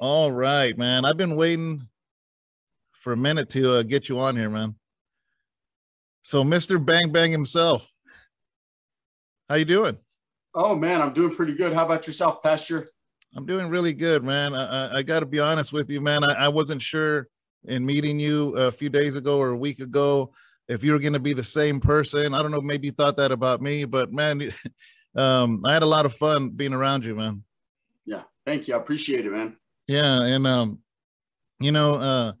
All right, man. I've been waiting for a minute to uh, get you on here, man. So, Mr. Bang Bang himself, how you doing? Oh man, I'm doing pretty good. How about yourself, Pastor? I'm doing really good, man. I, I, I got to be honest with you, man. I, I wasn't sure in meeting you a few days ago or a week ago if you were going to be the same person. I don't know, maybe you thought that about me, but man, um, I had a lot of fun being around you, man. Yeah, thank you. I appreciate it, man. Yeah, and um, you know, uh,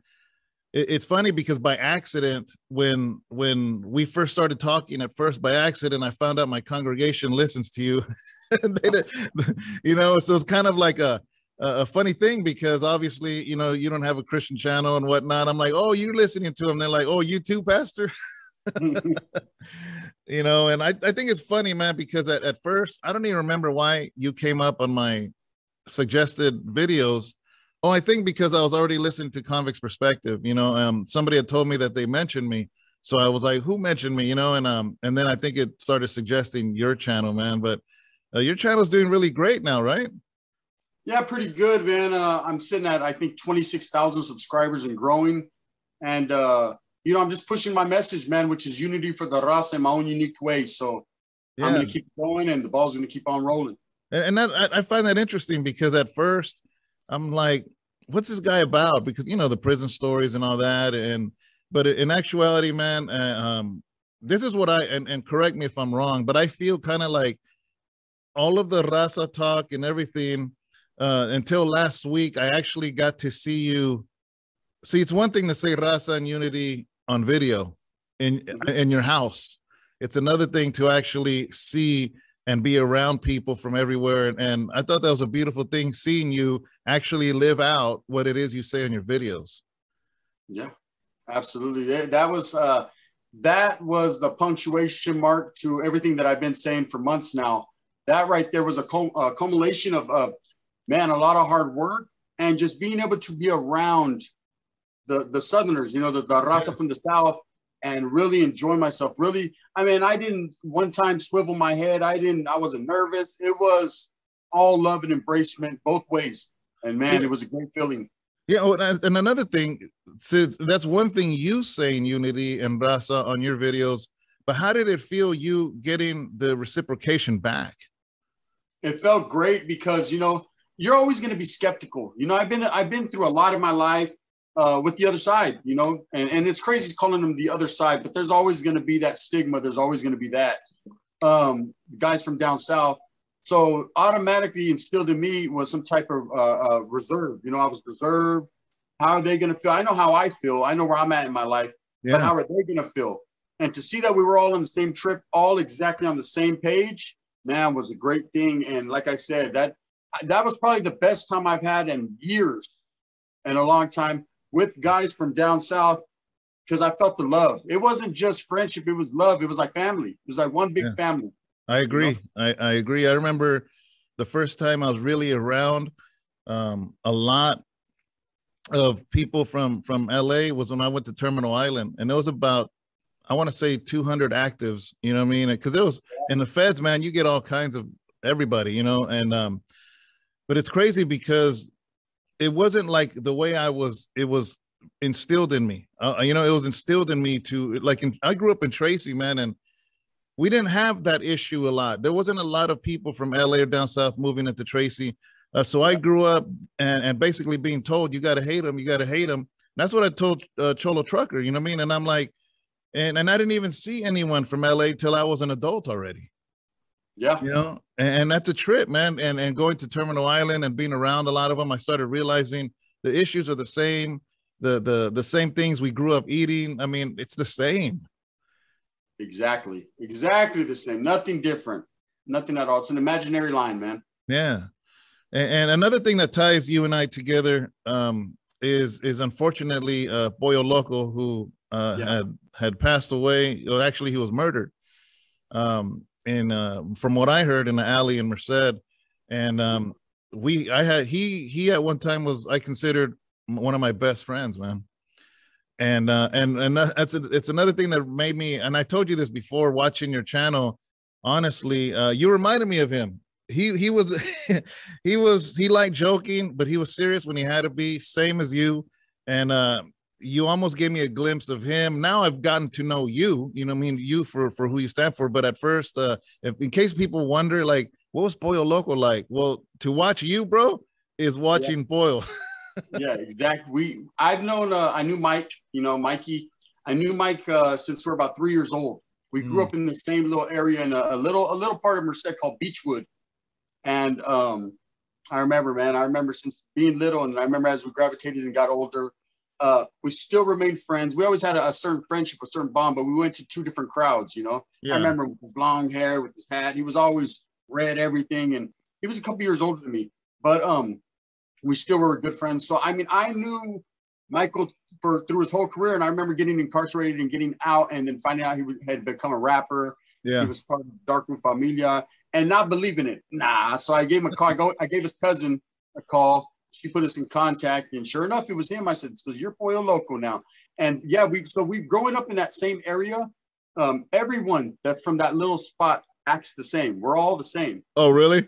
it, it's funny because by accident, when when we first started talking, at first by accident, I found out my congregation listens to you. you know, so it's kind of like a a funny thing because obviously, you know, you don't have a Christian channel and whatnot. I'm like, oh, you're listening to them. They're like, oh, you too, Pastor. you know, and I, I think it's funny, man, because at, at first, I don't even remember why you came up on my suggested videos. Oh, I think because I was already listening to Convict's Perspective. You know, um, somebody had told me that they mentioned me, so I was like, "Who mentioned me?" You know, and um, and then I think it started suggesting your channel, man. But uh, your channel's doing really great now, right? Yeah, pretty good, man. Uh, I'm sitting at I think 26,000 subscribers and growing, and uh, you know, I'm just pushing my message, man, which is unity for the race in my own unique way. So yeah. I'm gonna keep going, and the ball's gonna keep on rolling and, that I, find that interesting because at first I'm like, what's this guy about? Because you know the prison stories and all that, and but in actuality, man, uh, um, this is what I and, and correct me if I'm wrong, but I feel kind of like all of the raza talk and everything uh, until last week. I actually got to see you. See, it's one thing to say raza and unity on video in mm-hmm. in your house. It's another thing to actually see and be around people from everywhere. And I thought that was a beautiful thing seeing you actually live out what it is you say in your videos. Yeah, absolutely. That was uh that was the punctuation mark to everything that I've been saying for months now. That right there was a, cum- a culmination of, of man, a lot of hard work and just being able to be around the the Southerners, you know, the, the raza yeah. from the South and really enjoy myself. Really, I mean, I didn't one time swivel my head. I didn't. I wasn't nervous. It was all love and embracement both ways. And man, it was a great feeling. Yeah, oh, and another thing, since that's one thing you say in Unity and Raza on your videos, but how did it feel you getting the reciprocation back? It felt great because you know you're always going to be skeptical. You know, I've been I've been through a lot of my life uh, with the other side, you know, and, and it's crazy calling them the other side, but there's always going to be that stigma. There's always going to be that. Um, guys from down south. So automatically instilled in me was some type of uh, uh, reserve. You know, I was reserved. How are they going to feel? I know how I feel. I know where I'm at in my life. Yeah. But how are they going to feel? And to see that we were all on the same trip, all exactly on the same page, man, was a great thing. And like I said, that that was probably the best time I've had in years and a long time with guys from down south because I felt the love. It wasn't just friendship; it was love. It was like family. It was like one big yeah. family. I agree. You know? I, I agree. I remember the first time I was really around um, a lot of people from from LA was when I went to Terminal Island, and it was about I want to say 200 actives. You know what I mean? Because it was in the feds, man. You get all kinds of everybody, you know, and um, but it's crazy because it wasn't like the way I was. It was instilled in me. Uh, you know, it was instilled in me to like. In, I grew up in Tracy, man, and we didn't have that issue a lot. There wasn't a lot of people from LA or down south moving into Tracy. Uh, so I grew up and, and basically being told you got to hate them, you got to hate them. That's what I told uh, Cholo Trucker. You know what I mean? And I'm like, and and I didn't even see anyone from LA till I was an adult already. Yeah. You know, and, and, that's a trip, man. And and going to Terminal Island and being around a lot of them, I started realizing the issues are the same, the the the same things we grew up eating. I mean, it's the same. Exactly. Exactly the same. Nothing different. Nothing at all. It's an imaginary line, man. Yeah. And, and another thing that ties you and I together um, is is unfortunately uh Pollo Loco who uh, yeah. had had passed away. Well, actually, he was murdered. Um, in uh, from what I heard in the alley in Merced, and um, we I had he he at one time was I considered one of my best friends, man. And uh, and and that's a, it's another thing that made me. And I told you this before watching your channel. Honestly, uh, you reminded me of him. he he was he was he liked joking, but he was serious when he had to be. Same as you, and uh, you almost gave me a glimpse of him. Now I've gotten to know you. You know, I mean, you for for who you stand for. But at first, uh, if in case people wonder, like, what was Pollo Loco like? Well, to watch you, bro, is watching yeah. Pollo. yeah, exactly. We I've known uh, I knew Mike. You know, Mikey. I knew Mike uh, since we're about three years old. We grew mm. up in the same little area in a, a, little a little part of Merced called Beechwood, and um, I remember, man, I remember since being little, and I remember as we gravitated and got older, uh, we still remained friends. We always had a, a, certain friendship, a certain bond, but we went to two different crowds. You know, yeah. I remember with his long hair, with his hat, he was always red everything, and he was a couple years older than me, but um, we still were good friends. So I mean, I knew Michael for through his whole career, and I remember getting incarcerated and getting out, and then finding out he had become a rapper. Yeah, he was part of Darkroom Familia, and not believing it. Nah, so I gave him a call. I, go, I gave his cousin a call she put us in contact, and sure enough, it was him. I said, "So you're Pollo Loco now?" And yeah, we so we growing up in that same area. Um, everyone that's from that little spot acts the same. We're all the same. Oh, really?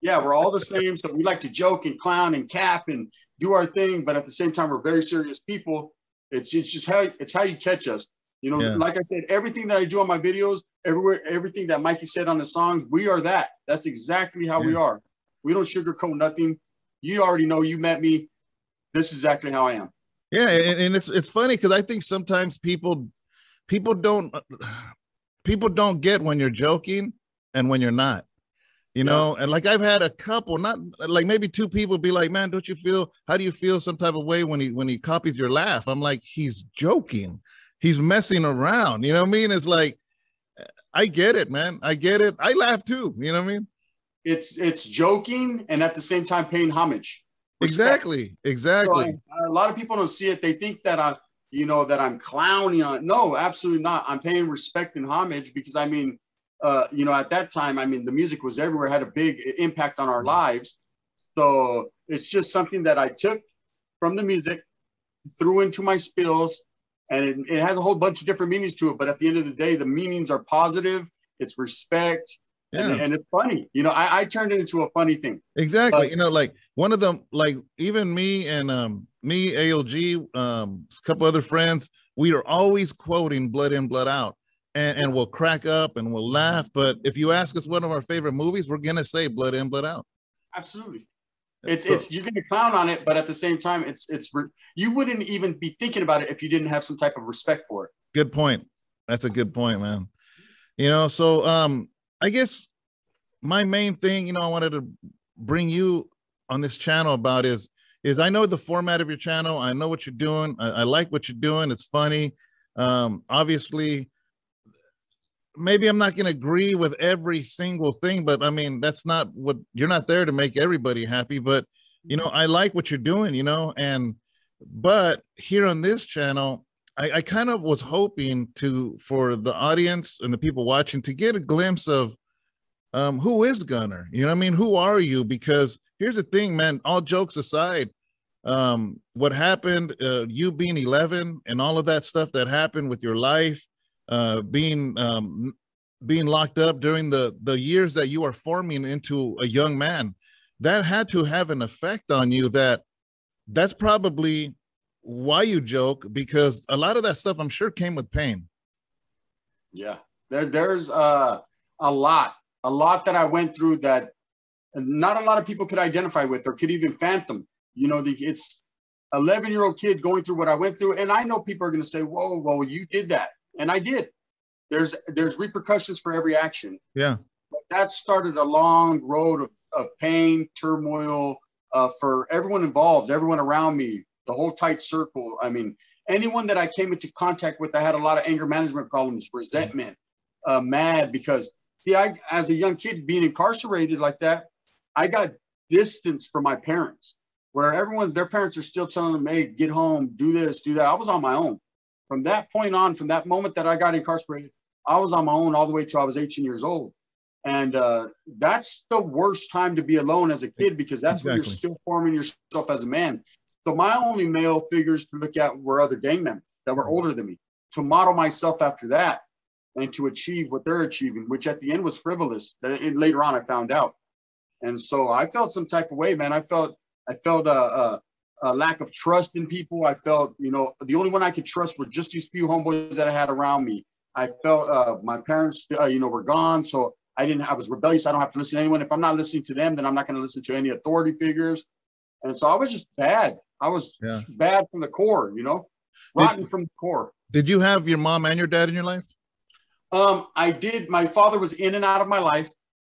Yeah, we're all the same. So we like to joke and clown and cap and do our thing, but at the same time, we're very serious people. It's it's just how it's how you catch us. You know, yeah. like I said, everything that I do on my videos, everywhere, everything that Mikey said on the songs, we are that. That's exactly how yeah. we are. We don't sugarcoat nothing you already know you met me. This is exactly how I am. Yeah, and, and it's it's funny because I think sometimes people people don't people don't get when you're joking and when you're not. You know, yeah. and like I've had a couple, not like maybe two people be like, "Man, don't you feel? How do you feel some type of way when he when he copies your laugh?" I'm like, he's joking, he's messing around. You know what I mean? It's like, I get it, man. I get it. I laugh too. You know what I mean? It's it's joking and at the same time paying homage. Respect. Exactly. Exactly. So I, a lot of people don't see it. They think that I, you know, that I'm clowning on. No, absolutely not. I'm paying respect and homage because I mean, uh, you know, at that time, I mean, the music was everywhere, had a big impact on our lives. So it's just something that I took from the music, threw into my spills, and it, it has a whole bunch of different meanings to it. But at the end of the day, the meanings are positive. It's respect yeah. And, and, it's funny. You know, I, I turned it into a funny thing. Exactly. But, you know, like one of them, like even me and um me, ALG, um, a couple other friends, we are always quoting Blood In, Blood Out. And, and we'll crack up and we'll laugh. But if you ask us one of our favorite movies, we're gonna say Blood In, Blood Out. Absolutely. It's so, it's you're gonna clown on it, but at the same time, it's it's you wouldn't even be thinking about it if you didn't have some type of respect for it. Good point. That's a good point, man. You know, so um, I guess my main thing, you know, I wanted to bring you on this channel about is is I know the format of your channel. I know what you're doing. I, I like what you're doing. It's funny. Um, obviously, maybe I'm not going to agree with every single thing, but I mean, that's not what you're not there to make everybody happy. But you know, I like what you're doing, you know, and but here on this channel, I, I kind of was hoping to for the audience and the people watching to get a glimpse of um, who is Gunner. You know, I mean, who are you? Because here's the thing, man. All jokes aside, um, what happened, uh, you being 11, and all of that stuff that happened with your life, uh, being um, being locked up during the the years that you are forming into a young man, that had to have an effect on you. That that's probably why you joke because a lot of that stuff I'm sure came with pain. Yeah, there there's uh, a lot, a lot that I went through that not a lot of people could identify with or could even fathom. You know, the, it's 11 year old kid going through what I went through, and I know people are going to say, "Whoa, well, you did that," and I did. There's there's repercussions for every action. Yeah, but that started a long road of, of pain, turmoil uh, for everyone involved, everyone around me, the whole tight circle. I mean, anyone that I came into contact with, I had a lot of anger management problems, resentment, uh, mad because see, I as a young kid being incarcerated like that, I got distance from my parents, where everyone's their parents are still telling them, "Hey, get home, do this, do that." I was on my own. From that point on, from that moment that I got incarcerated, I was on my own all the way till I was 18 years old. And uh, that's the worst time to be alone as a kid because that's exactly. when you're still forming yourself as a man. So my only male figures to look at were other gang members that were older than me. To model myself after that and to achieve what they're achieving, which at the end was frivolous. And later on, I found out. And so I felt some type of way, man. I felt I felt a, a, a lack of trust in people. I felt, you know, the only one I could trust were just these few homeboys that I had around me. I felt uh, my parents, uh, you know, were gone, so I didn't. I was rebellious. I don't have to listen to anyone. If I'm not listening to them, then I'm not going to listen to any authority figures. And so I was just bad. I was yeah. bad from the core, you know, rotten did, from the core. Did you have your mom and your dad in your life? Um, I did. My father was in and out of my life.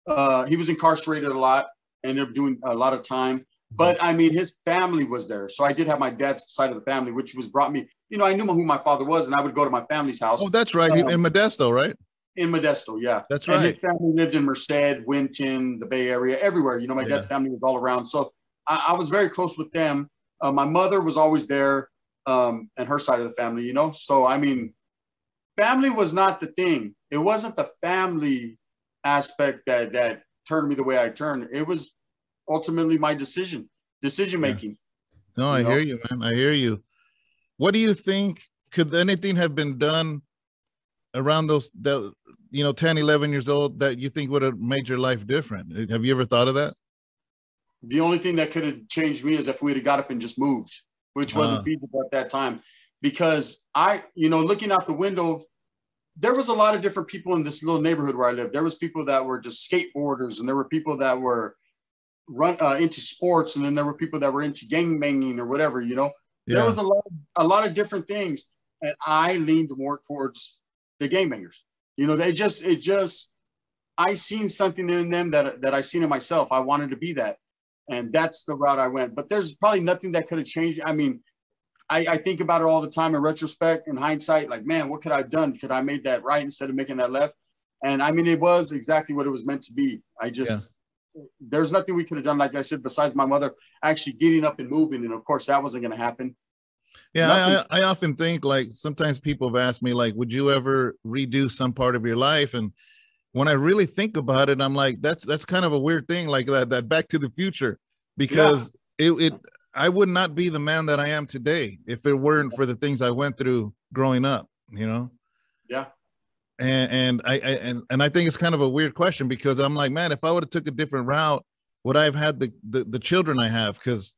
Uh, he was incarcerated a lot, ended up doing a lot of time. But I mean, his family was there, so I did have my dad's side of the family, which was brought me. You know, I knew who my father was, and I would go to my family's house. Oh, that's right, um, in Modesto, right? In Modesto, yeah. That's right. And his family lived in Merced, Winton, the Bay Area, everywhere. You know, my yeah. dad's family was all around, so I, I was very close with them. Uh, my mother was always there, um, and her side of the family. You know, so I mean, family was not the thing. It wasn't the family aspect that that turned me the way I turned. It was ultimately my decision, decision making. Yeah. No, I know? hear you, man. I hear you. What do you think? Could anything have been done around those that you know 10 11 years old that you think would have made your life different have you ever thought of that the only thing that could have changed me is if we had got up and just moved which wasn't uh. feasible at that time because i you know looking out the window there was a lot of different people in this little neighborhood where I lived. There was people that were just skateboarders, and there were people that were run uh, into sports, and then there were people that were into gang banging or whatever. You know, yeah. there was a lot, of, a lot of different things, and I leaned more towards the gang bangers. You know, they just, it just, I seen something in them that that I seen in myself. I wanted to be that, and that's the route I went. But there's probably nothing that could have changed. I mean, I, I, think about it all the time in retrospect, in hindsight, like, man, what could I have done? Could I made that right instead of making that left? And I mean, it was exactly what it was meant to be. I just, yeah. there's nothing we could have done, like I said, besides my mother actually getting up and moving. And of course, that wasn't going to happen. Yeah, I, I, often think like sometimes people have asked me, like, would you ever redo some part of your life? And when I really think about it, I'm like, that's that's kind of a weird thing, like that that Back to the Future, because yeah. it, it I would not be the man that I am today if it weren't for the things I went through growing up, you know? Yeah. And and I, I and, and I think it's kind of a weird question because I'm like, man, if I would have took a different route, would I have had the the, the children I have? Because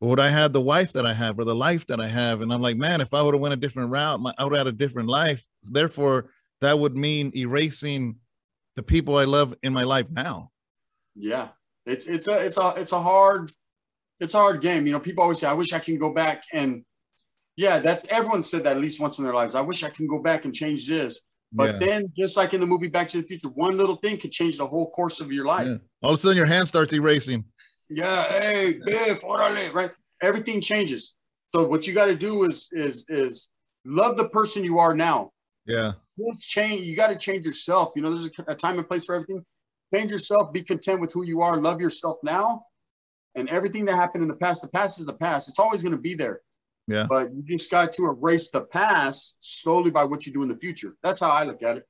would I have the wife that I have or the life that I have? And I'm like, man, if I would have went a different route, my, I would have had a different life. Therefore, that would mean erasing the people I love in my life now. Yeah, it's it's a it's a it's a hard it's a hard game. You know, people always say, I wish I can go back and yeah, that's everyone said that at least once in their lives. I wish I can go back and change this. But yeah. then just like in the movie Back to the Future, one little thing could change the whole course of your life. Yeah. All of a sudden your hand starts erasing. Yeah, hey, Biff, orale, right? Everything changes. So what you got to do is is is love the person you are now. Yeah. Just change. You got to change yourself. You know, there's a, a time and place for everything. Change yourself. Be content with who you are. Love yourself now and everything that happened in the past, the past is the past. It's always going to be there. Yeah. But you just got to erase the past slowly by what you do in the future. That's how I look at it.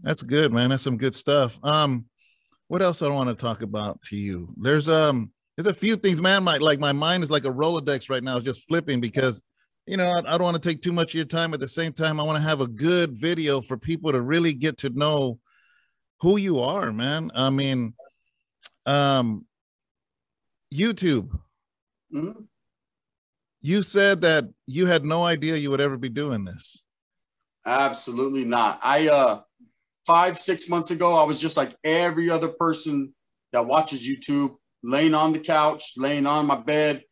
That's good, man. That's some good stuff. Um, what else I want to talk about to you? There's um, there's a few things, man. My like my mind is like a Rolodex right now, it's just flipping because you know I, I don't want to take too much of your time. At the same time, I want to have a good video for people to really get to know who you are, man. I mean, um, YouTube. Mm-hmm. You said that you had no idea you would ever be doing this. Absolutely not. I uh five, six months ago, I was just like every other person that watches YouTube, laying on the couch, laying on my bed,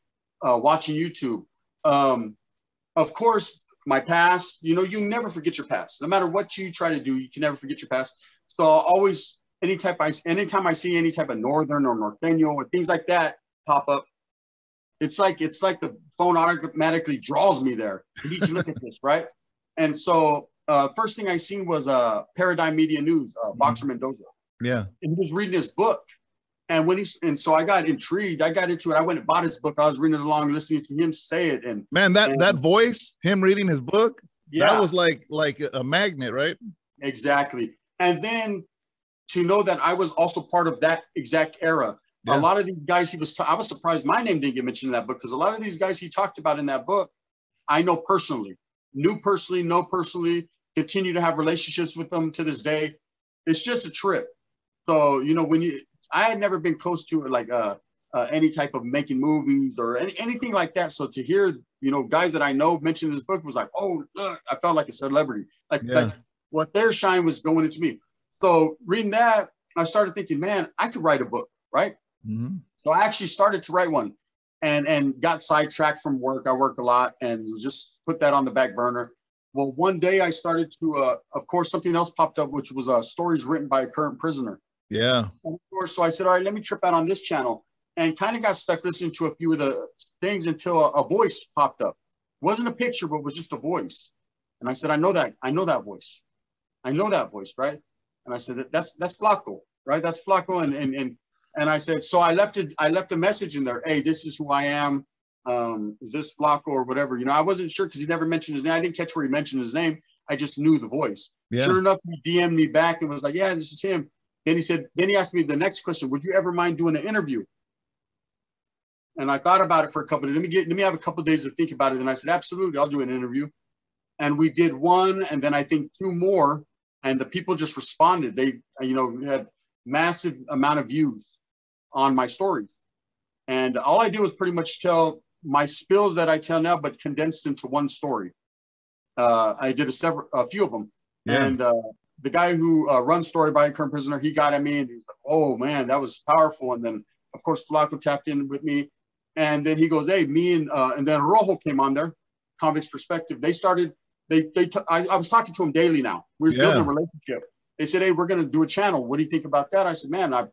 uh, watching YouTube. Um, of course, my past, you know, you never forget your past. No matter what you try to do, you can never forget your past. So I'll always, any type I, anytime I see any type of northern or norteño or things like that, pop up. It's like it's like the phone automatically draws me there. You need to look at this, right? And so uh, first thing I seen was uh, Paradigm Media News, uh, Boxer mm-hmm. Mendoza. Yeah, and he was reading his book, and when he's and so I got intrigued. I got into it. I went and bought his book. I was reading it along, listening to him say it. And man, that and, that voice, him reading his book, yeah, that was like like a magnet, right? Exactly. And then to know that I was also part of that exact era. Yeah. A lot of these guys he was, t- I was surprised my name didn't get mentioned in that book because a lot of these guys he talked about in that book, I know personally, knew personally, know personally, continue to have relationships with them to this day. It's just a trip. So, you know, when you, I had never been close to like uh, uh, any type of making movies or any, anything like that. So to hear, you know, guys that I know mention this book was like, oh, look, I felt like a celebrity. Like, yeah. like what their shine was going into me. So reading that, I started thinking, man, I could write a book, right? Mm-hmm. So I actually started to write one and and got sidetracked from work. I work a lot and just put that on the back burner. Well, one day I started to, uh, of course, something else popped up, which was uh, stories written by a current prisoner. Yeah. Of course, so I said, all right, let me trip out on this channel, and kind of got stuck listening to a few of the things until a, a voice popped up. It wasn't a picture, but it was just a voice. And I said, I know that, I know that voice, I know that voice, right? And I said, that's that's Flaco, right? That's Flaco, and and and and I said, so I left it, I left a message in there. Hey, this is who I am um, is this Flaco or whatever? You know, I wasn't sure because he never mentioned his name. I didn't catch where he mentioned his name. I just knew the voice. Yeah. Sure enough, he DM'd me back and was like, yeah, this is him. Then he said, then he asked me the next question, would you ever mind doing an interview? And I thought about it for a couple of, let me get, let me have a couple of days to think about it. And I said, absolutely, I'll do an interview. And we did one, and then I think two more, and the people just responded. They, you know, had massive amount of views on my stories. And all I did was pretty much tell my spills that I tell now, but condensed into one story. Uh, I did a several, a few of them, yeah. and uh, the guy who uh, runs Story by a Current Prisoner, he got at me and he's like, "Oh man, that was powerful." And then, of course, Flaco tapped in with me, and then he goes, "Hey, me and uh, and then Rojo came on there, Convicts Perspective. They started. They they. T- I, I was talking to him daily now. We are yeah. building a relationship. They said, "Hey, we're going to do a channel. What do you think about that?" I said, "Man, I'm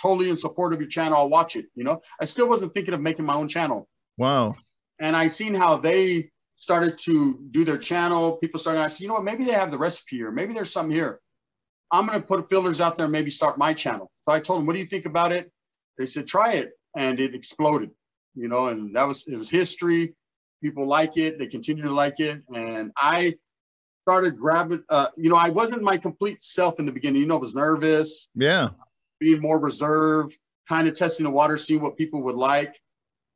totally in support of your channel. I'll watch it." You know, I still wasn't thinking of making my own channel. Wow. And I seen how they started to do their channel. People started asking, you know what, maybe they have the recipe here. Maybe there's something here. I'm going to put fillers out there and maybe start my channel. So I told them, what do you think about it? They said, try it. And it exploded, you know, and that was, it was history. People like it. They continue to like it. And I started grabbing, uh, you know, I wasn't my complete self in the beginning. You know, I was nervous. Yeah. Being more reserved, kind of testing the water, seeing what people would like.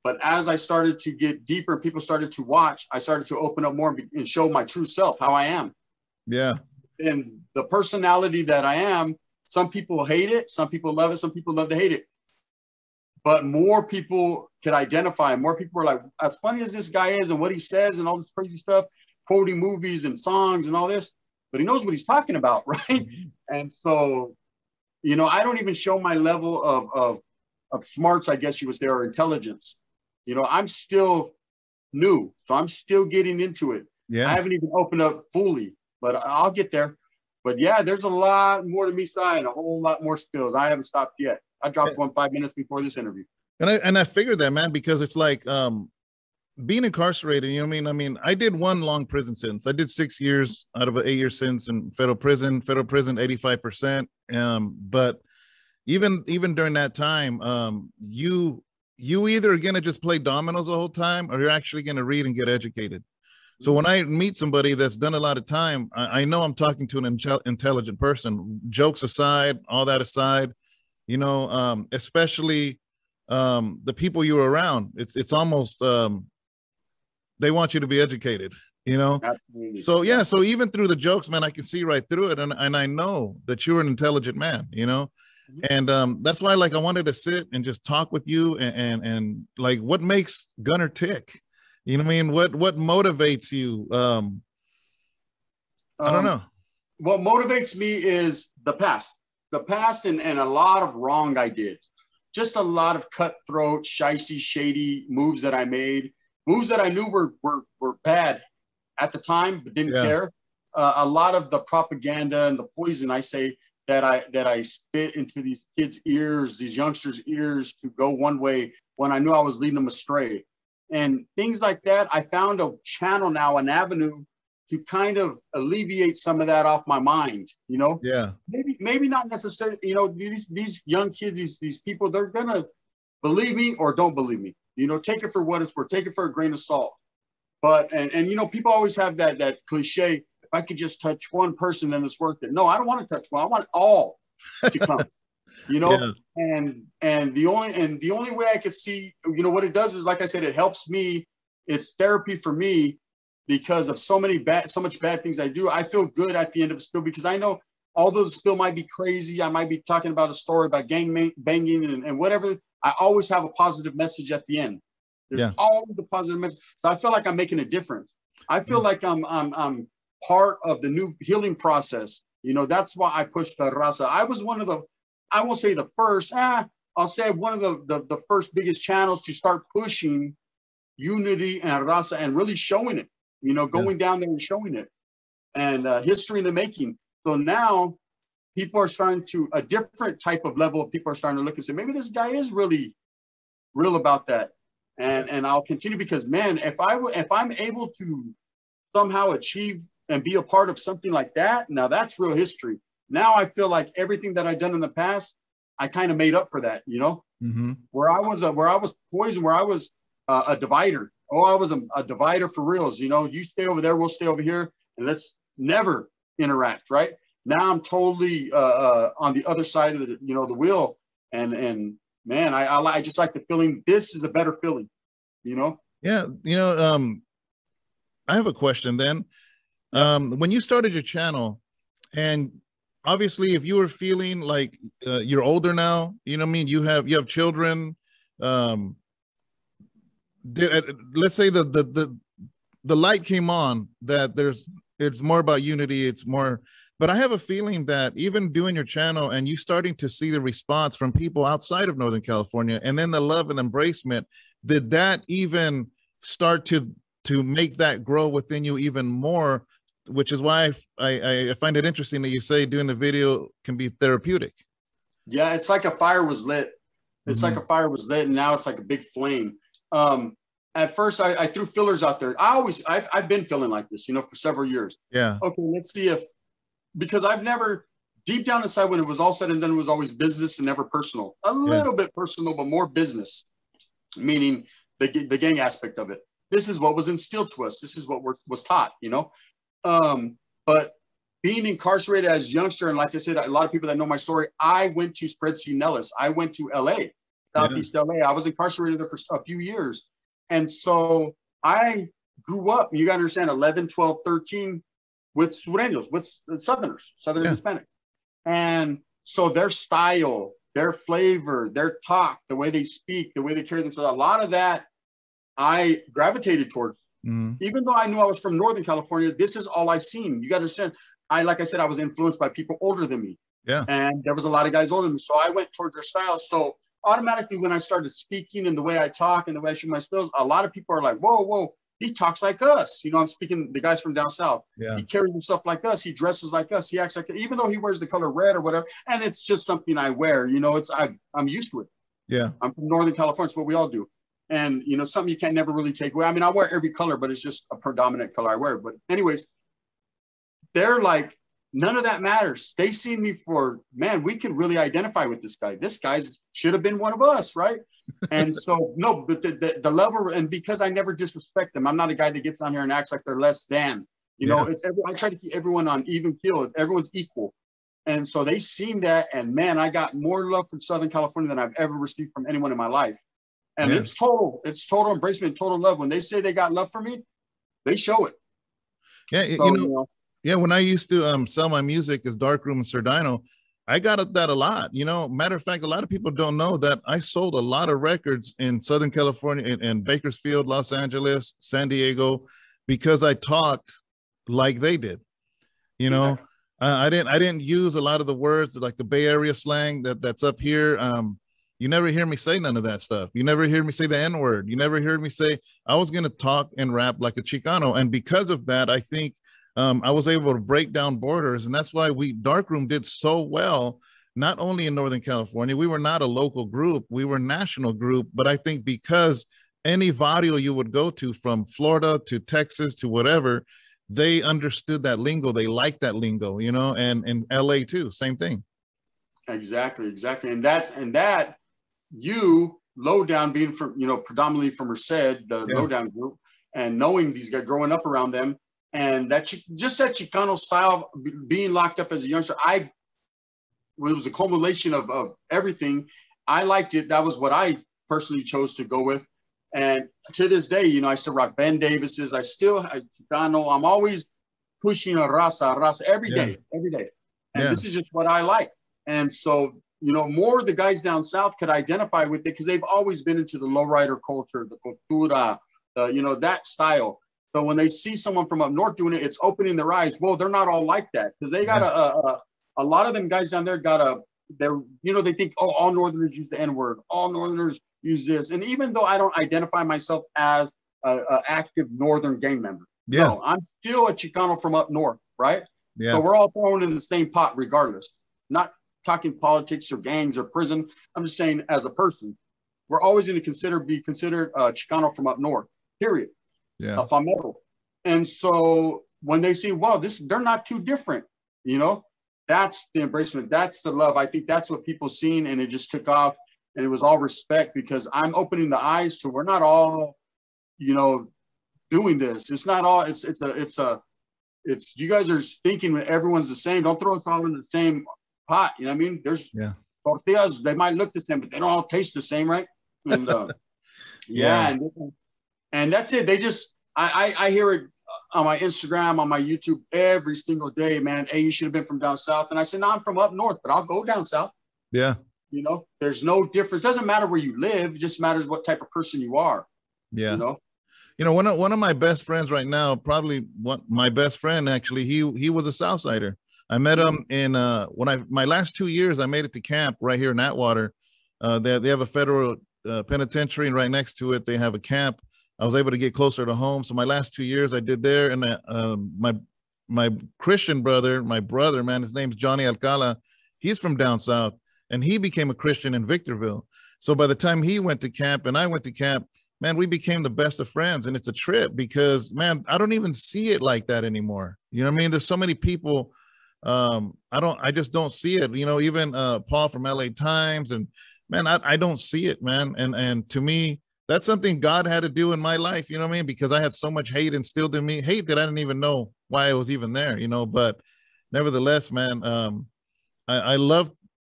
But as I started to get deeper and people started to watch, I started to open up more and show my true self, how I am. Yeah. And the personality that I am, some people hate it, some people love it, some people love to hate it. But more people could identify, more people are like, as funny as this guy is and what he says and all this crazy stuff, quoting movies and songs and all this, but he knows what he's talking about, right? Mm-hmm. And so, you know, I don't even show my level of, of, of smarts, I guess you would say, or intelligence you know, I'm still new, so I'm still getting into it. Yeah. I haven't even opened up fully, but I'll get there. But yeah, there's a lot more to me saying, a whole lot more spills. I haven't stopped yet. I dropped yeah. one five minutes before this interview. And I and I figured that, man, because it's like um being incarcerated, you know what I mean? I mean, I did one long prison sentence. I did six years out of an eight year sentence in federal prison, federal prison, 85%. Um, but even even during that time, um, you you either are going to just play dominoes the whole time or you're actually going to read and get educated. So when I meet somebody that's done a lot of time, I, I know I'm talking to an intelligent person. Jokes aside, all that aside, you know, um, especially um, the people you're around. It's it's almost um, they want you to be educated. You know, Absolutely. so yeah. So even through the jokes, man, I can see right through it, and and I know that you're an intelligent man. You know, and um, that's why like i wanted to sit and just talk with you and, and and, like what makes gunner tick? You know what i mean? What what motivates you? Um i don't um, know. what motivates me is the past. The past and, and a lot of wrong i did. Just a lot of cutthroat shisty shady moves that i made. Moves that i knew were were, were bad at the time but didn't yeah. care. Uh, a lot of the propaganda and the poison i say that I that I spit into these kids' ears, these youngsters' ears to go one way when I knew I was leading them astray. And things like that, I found a channel now, an avenue to kind of alleviate some of that off my mind, you know? Yeah. Maybe maybe not necessarily, you know, these these young kids, these these people, they're gonna believe me or don't believe me. You know, take it for what it's worth, take it for a grain of salt. But and and you know, people always have that that cliche, I could just touch one person and it's worth it. No, I don't want to touch one. I want all to come. you know, yeah. and and the only and the only way I could see, you know, what it does is like I said, it helps me. It's therapy for me because of so many bad, so much bad things I do. I feel good at the end of a spill because I know although the spill might be crazy, I might be talking about a story about gang banging and, and whatever. I always have a positive message at the end. There's yeah. always a positive message. So I feel like I'm making a difference. I feel mm-hmm. like I'm I'm I'm part of the new healing process. You know, that's why I pushed the raza. I was one of the, I won't say the first, ah, I'll say one of the, the, the first biggest channels to start pushing unity and raza and really showing it, you know, going yeah. down there and showing it and uh, history in the making. So now people are starting to, a different type of level of people are starting to look and say, maybe this guy is really real about that. And, and I'll continue because man, if I if I'm able to somehow achieve and be a part of something like that, now that's real history. Now I feel like everything that I've done in the past, I kind of made up for that, you know, mm-hmm. where I was a, where I was poison, where I was uh, a divider. Oh, I was a, a divider for reals. You know, you stay over there, we'll stay over here, and let's never interact. Right now, I'm totally uh, uh, on the other side of the, you know, the wheel, and and man, I, I I just like the feeling. This is a better feeling, you know. Yeah, you know, um, I have a question then. Um, when you started your channel, and obviously, if you were feeling like uh, you're older now, you know, I mean, you have you have children. Um, did, uh, let's say the the the the light came on that there's it's more about unity. It's more, but I have a feeling that even doing your channel and you starting to see the response from people outside of Northern California, and then the love and embracement, did that even start to to make that grow within you even more which is why I, I find it interesting that you say doing the video can be therapeutic. Yeah, it's like a fire was lit. It's mm-hmm. like a fire was lit, and now it's like a big flame. Um, at first, I, I threw fillers out there. I always, I've, I've been feeling like this, you know, for several years. Yeah. Okay, let's see if, because I've never, deep down inside, when it was all said and done, it was always business and never personal. A little bit personal, but more business, meaning the, the gang aspect of it. This is what was instilled to us. This is what was taught, you know. Um, but being incarcerated as a youngster, and like I said, a lot of people that know my story, I went to Fred C. Nelles. I went to LA, Southeast yeah. LA. I was incarcerated there for a few years. And so I grew up, you got to understand, 11, 12, 13 with Sureños, with Southerners, Southern yeah. Hispanic. And so their style, their flavor, their talk, the way they speak, the way they carry themselves, a lot of that I gravitated towards. Mm. Even though I knew I was from Northern California, this is all I've seen. You got to understand. I, like I said, I was influenced by people older than me. Yeah. And there was a lot of guys older than me. So I went towards their styles. So automatically, when I started speaking and the way I talk and the way I shoot my skills, a lot of people are like, whoa, whoa, he talks like us. You know, I'm speaking the guys from down south. Yeah. He carries himself like us. He dresses like us. He acts like, even though he wears the color red or whatever, and it's just something I wear. You know, it's I I'm used to it. Yeah. I'm from Northern California. It's what we all do and you know something you can't never really take away. I mean, I wear every color, but it's just a predominant color I wear. But anyways, they're like none of that matters. They see me for man, we can really identify with this guy. This guy's should have been one of us, right? and so no, but the, the, the level and because I never disrespect them, I'm not a guy that gets down here and acts like they're less than. You yeah. know, it's every, I try to keep everyone on even keel. Everyone's equal. And so they seen that, and man, I got more love from Southern California than I've ever received from anyone in my life. And yeah. it's total, it's total embracement, total love. When they say they got love for me, they show it. Yeah, so, you, know, you, know, yeah. When I used to um, sell my music as Darkroom and Sir Dyno, I got that a lot. You know, matter of fact, a lot of people don't know that I sold a lot of records in Southern California, in, in Bakersfield, Los Angeles, San Diego, because I talked like they did. You know, exactly. uh, I didn't I didn't use a lot of the words like the Bay Area slang that that's up here. Um, you never hear me say none of that stuff. You never hear me say the N word. You never hear me say I was going to talk and rap like a Chicano. And because of that, I think um, I was able to break down borders. And that's why we, Darkroom, did so well, not only in Northern California. We were not a local group, we were national group. But I think because any barrio you would go to from Florida to Texas to whatever, they understood that lingo. They liked that lingo, you know, and in LA too, same thing. Exactly, exactly. And that, and that, you lowdown being from you know predominantly from Merced, the yeah. lowdown group, and knowing these guys growing up around them, and that just that Chicano style being locked up as a youngster, I it was a culmination of, of everything. I liked it. That was what I personally chose to go with. And to this day, you know, I still rock Ben Davis's. I still I Chicano. I'm always pushing a raza, raza every yeah. day, every day. And Yeah. this is just what I like. And so, you know, more of the guys down south could identify with it because they've always been into the lowrider culture, the cultura, the, you know, that style. So when they see someone from up north doing it, it's opening their eyes. Well, they're not all like that because they got a, a, a, a lot of them guys down there got a, they're, you know, they think, oh, all Northerners use the N word, all Northerners use this. And even though I don't identify myself as a, a active Northern gang member, Yeah. no, I'm still a Chicano from up north, right? Yeah. So we're all thrown in the same pot regardless. Not talking politics or gangs or prison. I'm just saying as a person, we're always going to consider be considered a Chicano from up north. Period. yeah. A famero. And so when they see, wow, this they're not too different, you know, that's the embracement. That's the love. I think that's what people seen, and it just took off. And it was all respect because I'm opening the eyes to we're not all, you know, doing this. It's not all. It's it's a it's a it's you guys are thinking that everyone's the same. Don't throw us all in the same pot. You know what I mean? There's Yeah. tortillas. They might look the same, but they don't all taste the same, right? And uh, Yeah. yeah, and, and that's it. They just I, I I hear it on my Instagram, on my YouTube every single day, man. Hey, you should have been from down south. And I said, no, I'm from up north, but I'll go down south. Yeah. You know, there's no difference. Doesn't matter where you live. It just matters what type of person you are. Yeah. You know. You know, one of one of my best friends right now, probably one my best friend actually, he he was a Southsider. I met him in uh when I my last two years I made it to camp right here in Atwater. Uh they they have a federal uh, penitentiary and right next to it they have a camp. I was able to get closer to home. So my last two years I did there and uh, um, my my Christian brother, my brother, man, his name's Johnny Alcala. He's from down south and he became a Christian in Victorville. So by the time he went to camp and I went to camp, man, we became the best of friends. And it's a trip because, man, I don't even see it like that anymore. You know what I mean? There's so many people. Um, I don't, I just don't see it. You know, even uh, Paul from LA Times, and man, I, I don't see it, man. And and to me, that's something God had to do in my life. You know what I mean? Because I had so much hate instilled in me, hate that I didn't even know why it was even there. You know, but nevertheless, man, um, I, I love,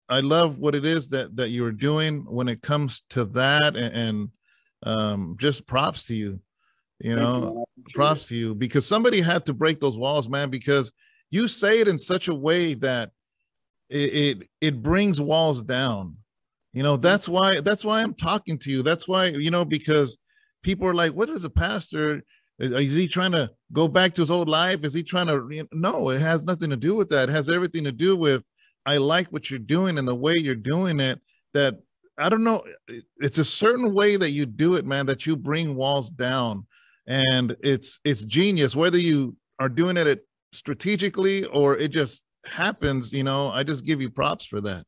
I love what it is that that you're doing when it comes to that, and, and um, just props to you. You know, appreciate props to you because somebody had to break those walls, man. Because you say it in such a way that it it, it brings walls down. You know, that's mm-hmm. why that's why I'm talking to you. That's why you know because people are like, "What is a pastor? Is, is he trying to go back to his old life? Is he trying to?" You know, no, it has nothing to do with that. It has everything to do with I like what you're doing and the way you're doing it. That I don't know. It's a certain way that you do it, man. That you bring walls down, and it's it's genius. Whether you are doing it strategically or it just happens, you know. I just give you props for that.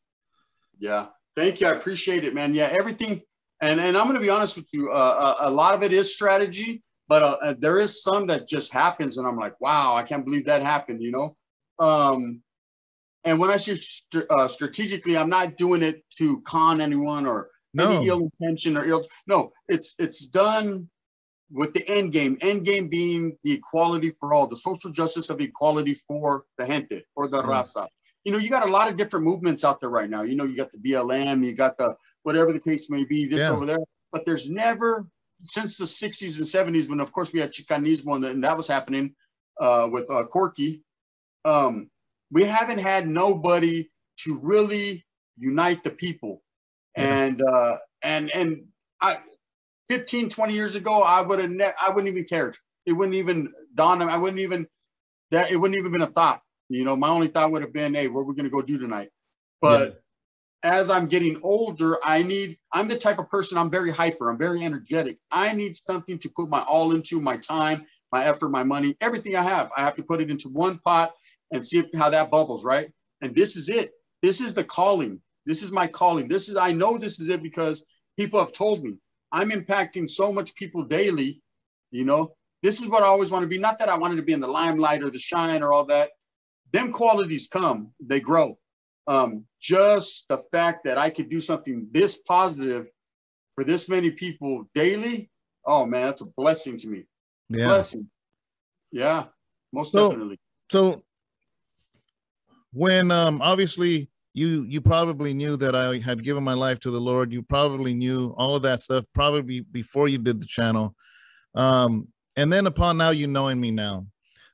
Yeah. Thank you. I appreciate it, man. Yeah. Everything. And, and I'm going to be honest with you. Uh, a, a lot of it is strategy, but uh, uh, there is some that just happens. And I'm like, wow, I can't believe that happened, you know? Um, and when I say st- uh, strategically, I'm not doing it to con anyone or No. any ill intention or ill. No, it's, it's done with the end game, end game being the equality for all, the social justice of equality for the gente, or the Mm. raza you know, you got a lot of different movements out there right now. You know, you got the BLM, you got the whatever the case may be, this Yeah. over there. But there's never since the 60s and 70s, when of course we had Chicanismo and, and that was happening uh, with uh, Corky. Um, we haven't had nobody to really unite the people. Yeah. And uh, and and I 15, 20 years ago, I would have ne- I wouldn't even cared. It wouldn't even dawn on I wouldn't even that it wouldn't even been a thought. You know, my only thought would have been, hey, what are we gonna go do tonight? But as I'm getting older, I need, I'm the type of person, I'm very hyper, I'm very energetic. I need something to put my all into, my time, my effort, my money, everything I have. I have to put it into one pot and see how that bubbles, right? And this is it. This is the calling. This is my calling. This is, I know this is it because people have told me I'm impacting so much people daily. You know, this is what I always want to be. Not that I wanted to be in the limelight or the shine or all that. Them qualities come, they grow um, just the fact that I could do something this positive for this many people daily, oh man, that's a blessing to me. Yeah. Blessing. Yeah, most So- definitely. So when um obviously you you probably knew that I had given my life to the Lord, you probably knew all of that stuff probably before you did the channel. Um and then upon now you knowing me now.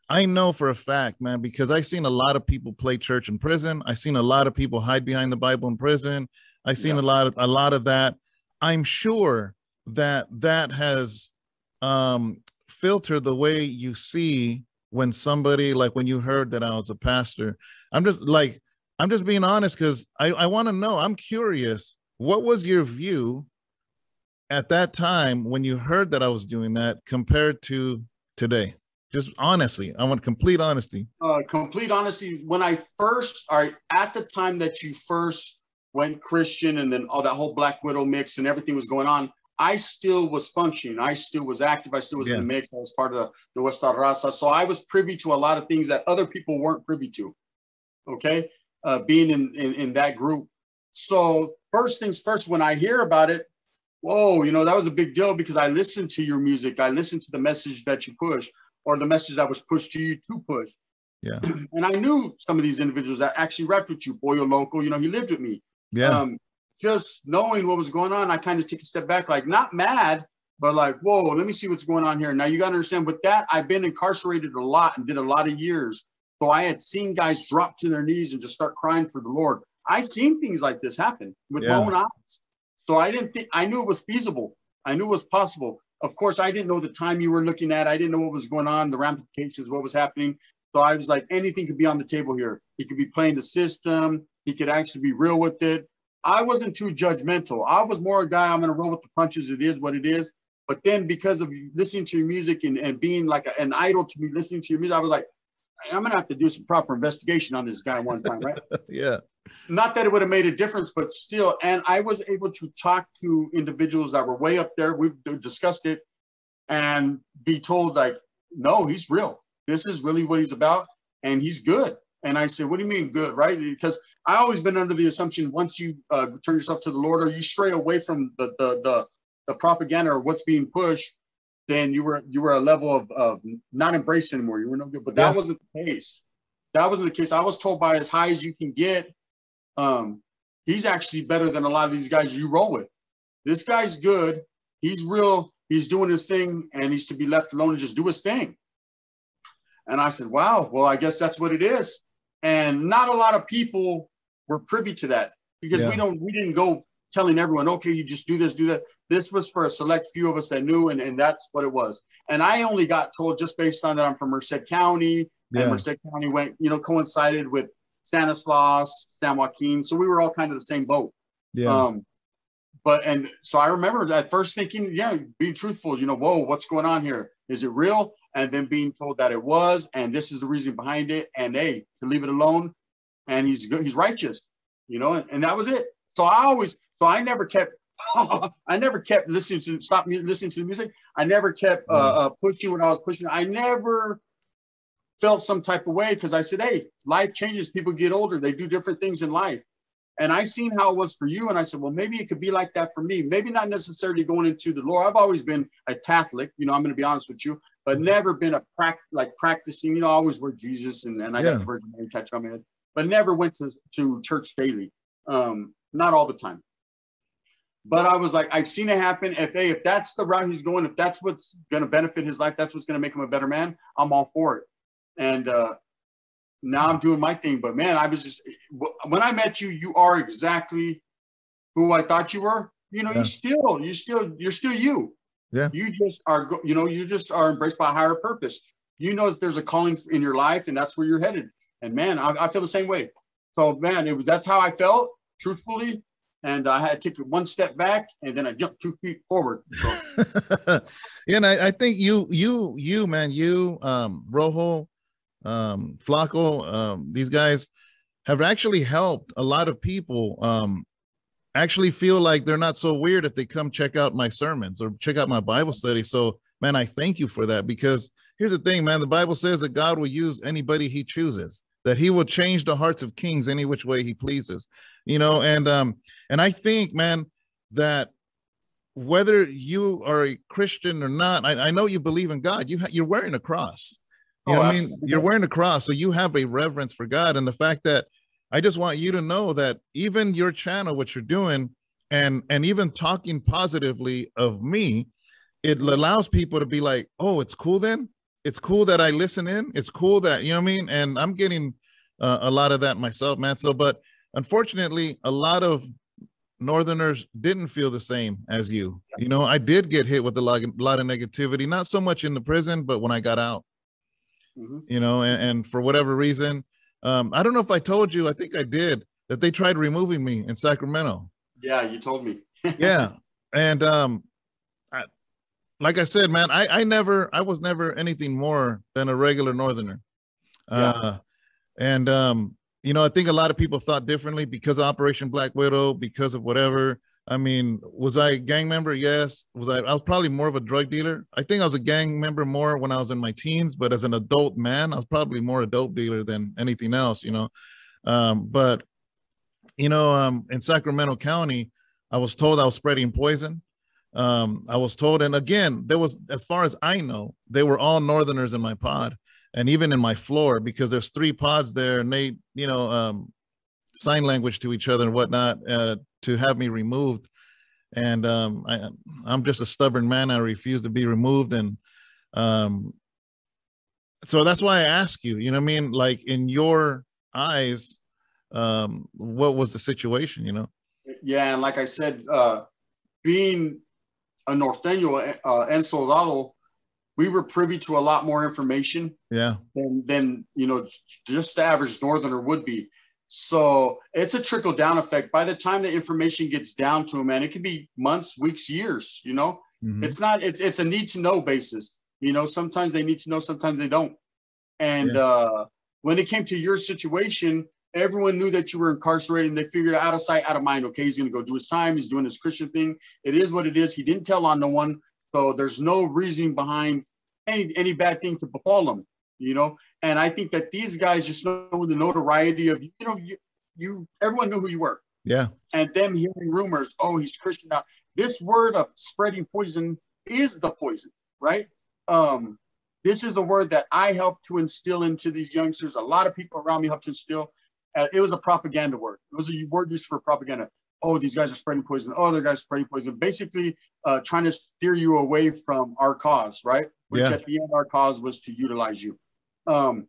I know for a fact, man, because I've seen a lot of people play church in prison. I've seen a lot of people hide behind the Bible in prison. I've seen yeah. a lot of a lot of that. I'm sure that that has um filtered the way you see when somebody like when you heard that I was a pastor. I'm just like I'm just being honest because I, I want to know. I'm curious. What was your view at that time when you heard that I was doing that compared to today? Just honestly, I want complete honesty. Uh, complete honesty. When I first, all right, at the time that you first went Christian and then all that whole Black Widow mix and everything was going on, I still was functioning. I still was active. I still was yeah. in the mix. I was part of the, the West Raza. So I was privy to a lot of things that other people weren't privy to. Okay. Uh, being in, in, in that group. So first things first, when I hear about it, whoa, you know, that was a big deal because I listened to your music. I listened to the message that you push or the message that was pushed to you to push. Yeah. And I knew some of these individuals that actually rapped with you, Boyo Local, you know, he lived with me. Yeah. Um, just knowing what was going on, I kind of took a step back, like not mad, but like, whoa, let me see what's going on here. Now you got to understand with that, I've been incarcerated a lot and did a lot of years. So I had seen guys drop to their knees and just start crying for the Lord. I seen things like this happen with yeah. my own eyes. So I didn't think I knew it was feasible. I knew it was possible. Of course, I didn't know the time you were looking at. I didn't know what was going on, the ramifications, what was happening. So I was like, anything could be on the table here. He could be playing the system. He could actually be real with it. I wasn't too judgmental. I was more a guy, I'm going to roll with the punches. It is what it is. But then because of listening to your music and, and being like a, an idol to me, listening to your music, I was like, I'm to have to do some proper investigation on this guy one time, right? yeah. Not that it would have made a difference, but still. And I was able to talk to individuals that were way up there. We've discussed it and be told, like, no, he's real. This is really what he's about. And he's good. And I said, what do you mean good, right? Because I always been under the assumption once you uh, turn yourself to the Lord or you stray away from the, the, the, the propaganda or what's being pushed, then you were you were a level of, of not embraced anymore. You were no good. But that yeah. wasn't the case. That wasn't the case. I was told by as high as you can get, um, he's actually better than a lot of these guys you roll with. This guy's good. He's real. He's doing his thing, and he's to be left alone and just do his thing. And I said, "Wow. Well, I guess that's what it is." And not a lot of people were privy to that because yeah. we don't. We didn't go telling everyone, "Okay, you just do this, do that." This was for a select few of us that knew, and, and that's what it was. And I only got told just based on that I'm from Merced County, yeah. and Merced County went, you know, coincided with Stanislaus, San Joaquin. So we were all kind of the same boat. Yeah. Um, but and so I remember at first thinking, yeah, being truthful, you know, whoa, what's going on here? Is it real? And then being told that it was, and this is the reason behind it, and hey, to leave it alone, and he's good, he's righteous, you know, and, and that was it. So I always, so I never kept I never kept listening to stop listening to the music. I never kept uh, uh, pushing when I was pushing. I never felt some type of way because I said, "Hey, life changes. People get older. They do different things in life." And I seen how it was for you, and I said, "Well, maybe it could be like that for me. Maybe not necessarily going into the Lord. I've always been a Catholic. You know, I'm going to be honest with you, but never been a prac like practicing. You know, I always wear Jesus, and, and I yeah. got the Virgin Mary tattoo on my head, but never went to to church daily. Um, not all the time. But I was like, I've seen it happen. If hey, if that's the route he's going, if that's what's going to benefit his life, that's what's going to make him a better man. I'm all for it. And uh, now I'm doing my thing. But man, I was just when I met you, you are exactly who I thought you were. You know, yeah. you still, you still, you're still you. Yeah. You just are, you know, you just are embraced by a higher purpose. You know that there's a calling in your life, and that's where you're headed. And man, I, I feel the same way. So man, it was that's how I felt. Truthfully, and I had to take one step back and then I jumped two feet forward. So. yeah, and I, I, think you, you, you, man, you, um, Rojo, um, Flaco, um, these guys have actually helped a lot of people um, actually feel like they're not so weird if they come check out my sermons or check out my Bible study. So, man, I thank you for that because here's the thing, man. The Bible says that God will use anybody He chooses that he will change the hearts of kings any which way he pleases you know and um and i think man that whether you are a christian or not i, I know you believe in god. You ha- you're wearing a cross. You oh, know i mean? you're wearing a cross so you have a reverence for god. And the fact that i just want you to know that even your channel what you're doing and and even talking positively of me it allows people to be like oh it's cool then? It's cool that I listen in. It's cool that you know what I mean, and I'm getting uh, a lot of that myself, man. So, but unfortunately, a lot of Northerners didn't feel the same as you. You know, I did get hit with a lot, lot of negativity, not so much in the prison, but when I got out. Mm-hmm. You know, and, and, for whatever reason, um, I don't know if I told you. I think I did that they tried removing me in Sacramento. Yeah, you told me. yeah, and um, I, like I said, man, I I never, I was never anything more than a regular Northerner. Yeah. Uh, and um, you know, I think a lot of people thought differently because of Operation Black Widow, because of whatever. I mean, was I a gang member? Yes. Was I? I was probably more of a drug dealer. I think I was a gang member more when I was in my teens, but as an adult man, I was probably more a dope dealer than anything else, you know. Um, but you know, um, in Sacramento County, I was told I was spreading poison. Um, I was told, and again, there was, as far as I know, they were all Northerners in my pod and even in my floor because there's three pods there and they you know um, sign language to each other and whatnot uh, to have me removed. And um, I, i'm just a stubborn man. I refuse to be removed. And um, so that's why i ask you you know i mean? Like in your eyes um, what was the situation you know? Yeah and like i said uh, being a norteño uh, and soldado we were privy to a lot more information yeah. than than you know just the average northerner would be. So it's a trickle down effect. By the time the information gets down to them man it could be months weeks years you know? Mm-hmm. it's not it's it's a need to know basis you know? Sometimes they need to know sometimes they don't. And yeah. uh when it came to your situation everyone knew that you were incarcerated and they figured out of sight out of mind. Okay he's going to go do his time he's doing his christian thing. It is what it is. He didn't tell on no one so there's no reason behind any any bad thing to befall them, you know. And I think that these guys just know the notoriety of you know you, you everyone knew who you were. Yeah. And them hearing rumors, oh, he's Christian now. This word of spreading poison is the poison, right? Um, this is a word that I helped to instill into these youngsters. A lot of people around me helped to instill. Uh, it was a propaganda word. It was a word used for propaganda oh, these guys are spreading poison. Oh, other guys spreading poison. Basically, uh, trying to steer you away from our cause, right? Which yeah. at the end, our cause was to utilize you. Um,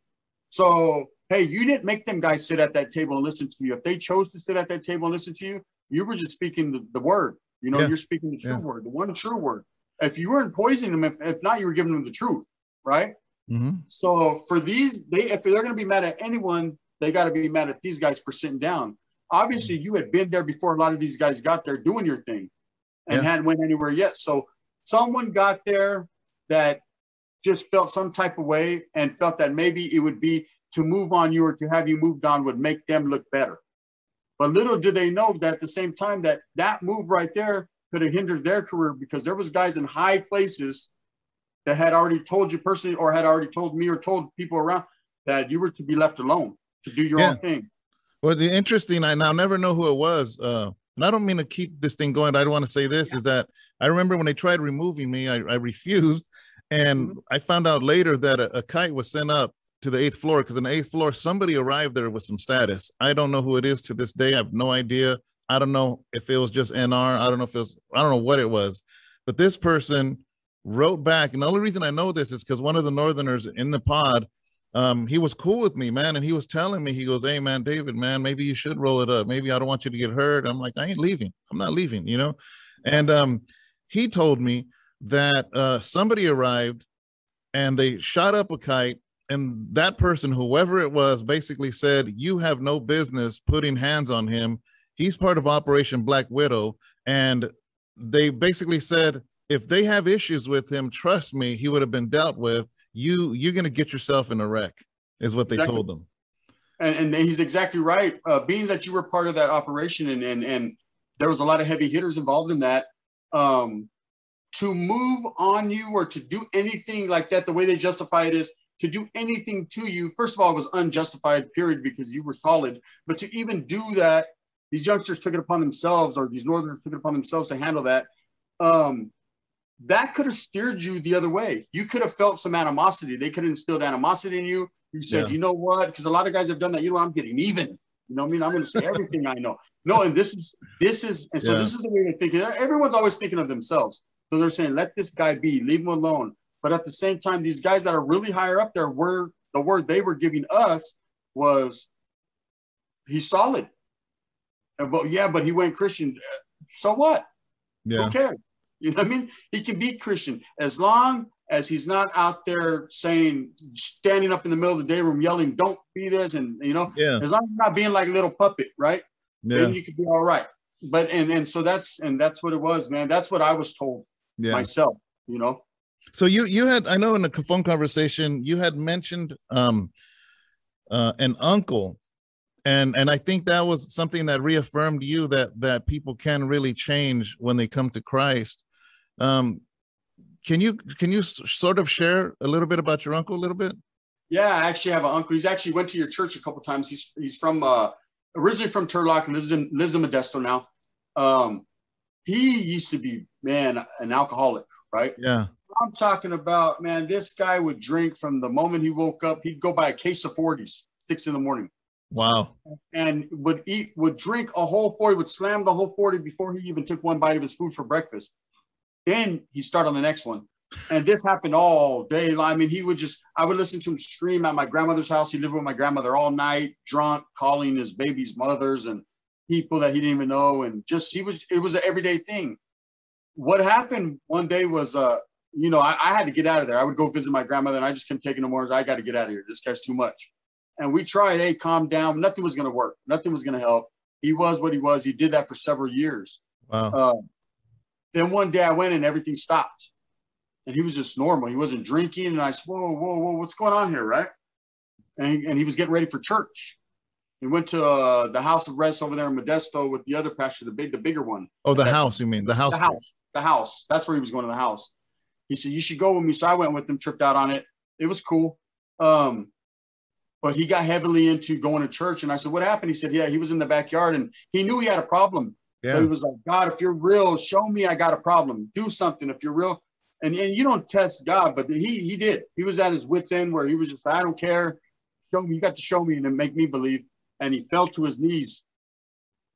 so, hey, you didn't make them guys sit at that table and listen to you. If they chose to sit at that table and listen to you, you were just speaking the, the word. You know, yeah. you're speaking the true yeah. word, the one true word. If you weren't poisoning them, if, if not, you were giving them the truth, right? Mm-hmm. So for these, they if they're going to be mad at anyone, they got to be mad at these guys for sitting down obviously you had been there before a lot of these guys got there doing your thing and yeah. hadn't went anywhere yet. So someone got there that just felt some type of way and felt that maybe it would be to move on you or to have you moved on would make them look better. But little do they know that at the same time that that move right there could have hindered their career because there was guys in high places that had already told you personally or had already told me or told people around that you were to be left alone to do your yeah. own thing. Well, the interesting, I now never know who it was. Uh, and I don't mean to keep this thing going. I don't want to say this yeah. is that I remember when they tried removing me, I, I refused. And mm-hmm. I found out later that a, a, kite was sent up to the eighth floor because on the eighth floor, somebody arrived there with some status. I don't know who it is to this day. I have no idea. I don't know if it was just NR. I don't know if it was, I don't know what it was. But this person wrote back. And the only reason I know this is because one of the Northerners in the pod um, he was cool with me, man. And he was telling me, he goes, Hey, man, David, man, maybe you should roll it up. Maybe I don't want you to get hurt. I'm like, I ain't leaving. I'm not leaving, you know? And um, he told me that uh, somebody arrived and they shot up a kite. And that person, whoever it was, basically said, You have no business putting hands on him. He's part of Operation Black Widow. And they basically said, If they have issues with him, trust me, he would have been dealt with you you're going to get yourself in a wreck is what they exactly. told them. And, and he's exactly right. Uh, being that you were part of that operation and, and and there was a lot of heavy hitters involved in that um, to move on you or to do anything like that the way they justify it is to do anything to you first of all it was unjustified period because you were solid. But to even do that these youngsters took it upon themselves or these northerners took it upon themselves to handle that. Um, that could have steered you the other way. You could have felt some animosity. They could have instilled animosity in you. You said, yeah. you know what? Because a lot of guys have done that. You know, I'm getting even. You know what I mean? I'm going to say everything I know. No, and this is this is and so yeah. this is the way they're thinking. Everyone's always thinking of themselves. So they're saying, let this guy be, leave him alone. But at the same time, these guys that are really higher up there were the word they were giving us was he's solid. But yeah, but he went Christian. So what? Yeah. Who cares? You know what I mean? He can be Christian as long as he's not out there saying, standing up in the middle of the day room yelling, "Don't be this," and you know, yeah. as long as not being like a little puppet, right? Yeah. Then you could be all right. But and and so that's and that's what it was, man. That's what I was told yeah. myself. You know. So you you had I know in a phone conversation you had mentioned um uh an uncle and and I think that was something that reaffirmed you that that people can really change when they come to Christ. Um can you can you sort of share a little bit about your uncle a little bit? Yeah, I actually have an uncle. He's actually went to your church a couple times. He's he's from uh originally from Turlock, lives in lives in Modesto now. Um he used to be man an alcoholic, right? Yeah. I'm talking about, man, this guy would drink from the moment he woke up. He'd go buy a case of 40s, six in the morning. Wow. And would eat, would drink a whole 40, would slam the whole 40 before he even took one bite of his food for breakfast. Then he start on the next one. And this happened all day. I mean, he would just, I would listen to him scream at my grandmother's house. He lived with my grandmother all night, drunk, calling his baby's mothers and people that he didn't even know. And just, he was, it was an everyday thing. What happened one day was, uh, you know, I, I, had to get out of there. I would go visit my grandmother and I just kept taking take it more. I got to get out of here. This guy's too much. And we tried, hey, calm down. Nothing was going to work. Nothing was going to help. He was what he was. He did that for several years. Wow. Uh, then one day I went and everything stopped. And he was just normal. He wasn't drinking. And I said, whoa, whoa, whoa, what's going on here, right? And he, and he was getting ready for church. He went to uh, the house of rest over there in Modesto with the other pastor, the big, the bigger one. Oh, the house, you mean the house? The house. The house. That's where he was going to the house. He said, You should go with me. So I went with him, tripped out on it. It was cool. Um, but he got heavily into going to church. And I said, What happened? He said, Yeah, he was in the backyard and he knew he had a problem. Yeah. But he was like, God, if you're real, show me I got a problem. Do something if you're real. And, and you don't test God, but he he did. He was at his wits' end where he was just, I don't care. Show me, you got to show me and make me believe. And he fell to his knees.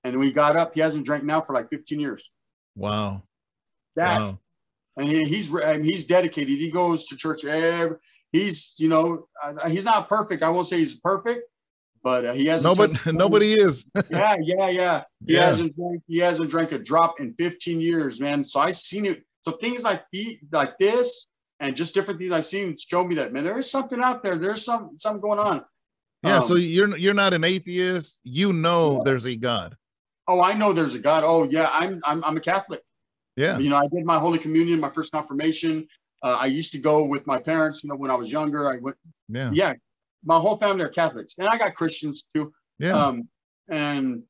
And when he got up, he hasn't drank now for like 15 years. Wow. That wow and he, he's and he's dedicated. He goes to church every. He's you know uh, he's not perfect. I won't say he's perfect, but uh, he hasn't. Nobody, nobody is. yeah, yeah, yeah. He yeah. hasn't drank. He hasn't drank a drop in 15 years, man. So I seen it. So things like he, like this and just different things I've seen show me that man, there is something out there. There's some something going on. Yeah. Um, so you're you're not an atheist. You know yeah. there's a God. Oh, I know there's a God. Oh yeah, I'm I'm I'm a Catholic. Yeah. You know, I did my Holy Communion, my first confirmation. Uh, I used to go with my parents, you know, when I was younger. I went, yeah. Yeah. My whole family are Catholics. And I got Christians too. Yeah. Um, and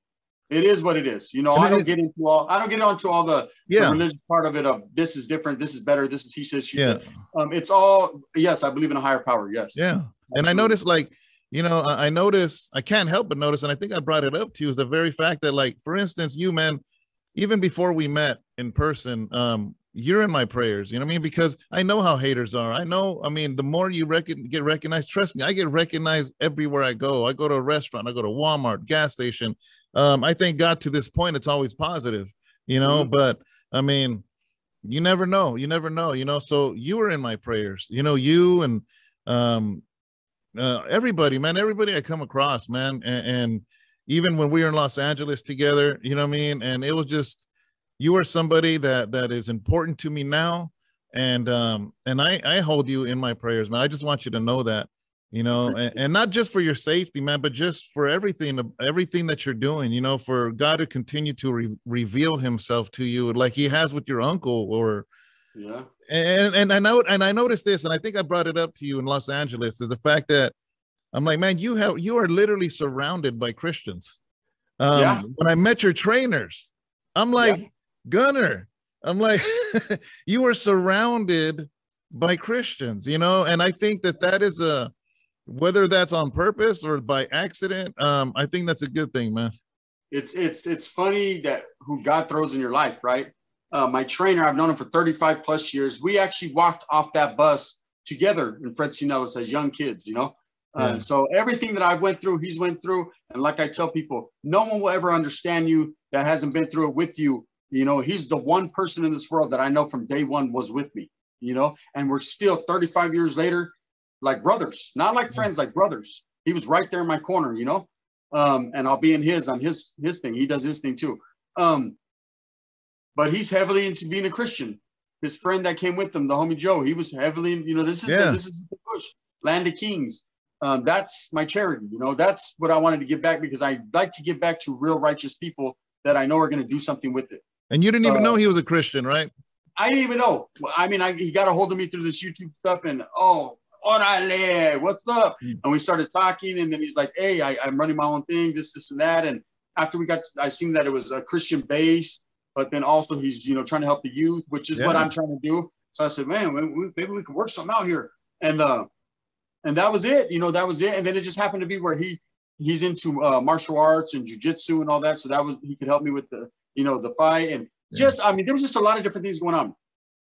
it is what it is. You know, I don't it, get into all I don't get onto all the, yeah. the religious part of it of this is different, this is better, this is he says, she yeah. said. Um, it's all yes, I believe in a higher power. Yes. Yeah. Absolutely. And I noticed like you know, I, I notice I can't help but notice, and I think I brought it up to you, is the very fact that, like, for instance, you man, even before we met in person, um, you're in my prayers. You know what I mean? Because I know how haters are. I know. I mean, the more you get recognized, trust me, I get recognized everywhere I go. I go to a restaurant, I go to Walmart, gas station. Um, I thank God to this point, it's always positive. You know, mm-hmm. but I mean, you never know. You never know. You know, so you were in my prayers. You know, you and um, uh, everybody, man, everybody I come across, man, and, and even when we were in Los Angeles together, you know what I mean? And it was just you are somebody that that is important to me now. And um and I I hold you in my prayers, man. I just want you to know that, you know, and, and not just for your safety, man, but just for everything everything that you're doing, you know, for God to continue to re- reveal himself to you like he has with your uncle or yeah. And and I know and I noticed this, and I think I brought it up to you in Los Angeles, is the fact that I'm like, man, you have you are literally surrounded by Christians. Um, yeah. When I met your trainers, I'm like, yeah. Gunner, I'm like, you are surrounded by Christians, you know, and I think that that is a whether that's on purpose or by accident. Um, I think that's a good thing, man. It's it's it's funny that who God throws in your life, right? Uh, my trainer, I've known him for 35 plus years. We actually walked off that bus together in Fred C. Nelles as young kids, you know. Uh, so everything that I've went through, he's went through, and like I tell people, no one will ever understand you that hasn't been through it with you. You know, he's the one person in this world that I know from day one was with me. you know, and we're still 35 years later, like brothers, not like friends, like brothers. He was right there in my corner, you know, um, and I'll be in his on his his thing. He does his thing too. Um, but he's heavily into being a Christian. His friend that came with him, the homie Joe, he was heavily, you know, this is Yeah. the, this is the push, Land of Kings. Um, that's my charity. You know, that's what I wanted to give back because I like to give back to real righteous people that I know are going to do something with it. And you didn't even Uh, know he was a Christian, right? I didn't even know. I mean, I, he got a hold of me through this YouTube stuff, and oh, orale, what's up? Mm. And we started talking, and then he's like, "Hey, I, I'm running my own thing, this, this, and that." And after we got, I seen that it was a Christian base, but then also he's you know trying to help the youth, which is what I'm trying to do. So I said, "Man, maybe we, maybe we could work something out here." And uh, and that was it. You know, that was it. And then it just happened to be where he he's into uh, martial arts and jujitsu and all that. So that was he could help me with the you know the fight and Yeah. just I mean there was just a lot of different things going on.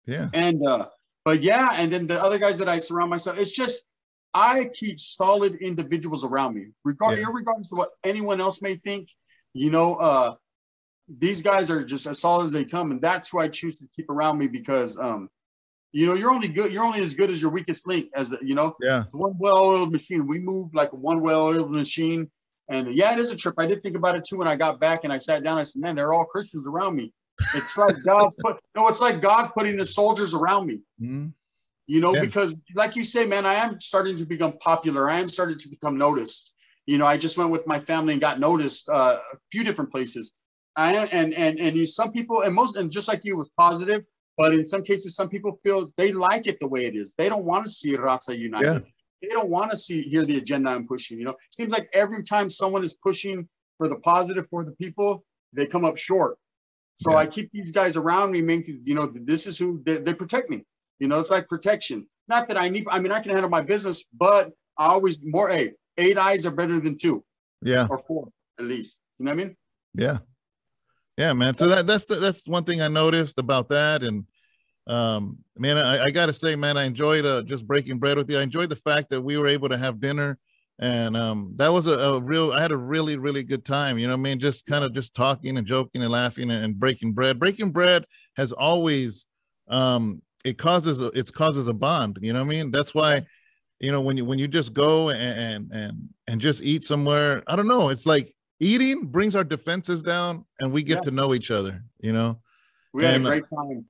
Yeah. And uh, but yeah, and then the other guys that I surround myself, it's just I keep solid individuals around me, regard Yeah. regardless of what anyone else may think. You know, uh, these guys are just as solid as they come, and that's who I choose to keep around me because, um, you know, you're only good. You're only as good as your weakest link. As you know, Yeah. it's one well-oiled machine. We move like a one well-oiled machine. And yeah, it is a trip. I did think about it too when I got back and I sat down. I said, "Man, they're all Christians around me." It's like God put no, it's like God putting the soldiers around me Mhm. you know, Yeah. because like you say, man, I am starting to become popular. I am starting to become noticed. You know, I just went with my family and got noticed uh, a few different places. I and and and you, some people and most and just like you it was positive, but in some cases, some people feel they like it the way it is. They don't want to see Raza united. They don't want to see hear the agenda I'm pushing. You know, it seems like every time someone is pushing for the positive for the people, they come up short. So Yeah. I keep these guys around me. 'cause, You know, this is who they, they protect me. You know, it's like protection. Not that I need. I mean, I can handle my business, but I always more. Hey, eight eyes are better than two Yeah. or four at least. You know what I mean? Yeah. Yeah, man. So that that's the, that's one thing I noticed about that. And um, man, I, I gotta say, man, I enjoyed uh, just breaking bread with you. I enjoyed the fact that we were able to have dinner. And um, that was a, a real, I had a really, really good time. You know what I mean? Just kind of just talking and joking and laughing and, and breaking bread. Breaking bread has always, um, it causes, a, it causes a bond. You know what I mean? That's why, you know, when you, when you just go and, and, and, and just eat somewhere, I don't know. It's like eating brings our defenses down and we get Yeah. to know each other, you know, We had And, a uh, great time.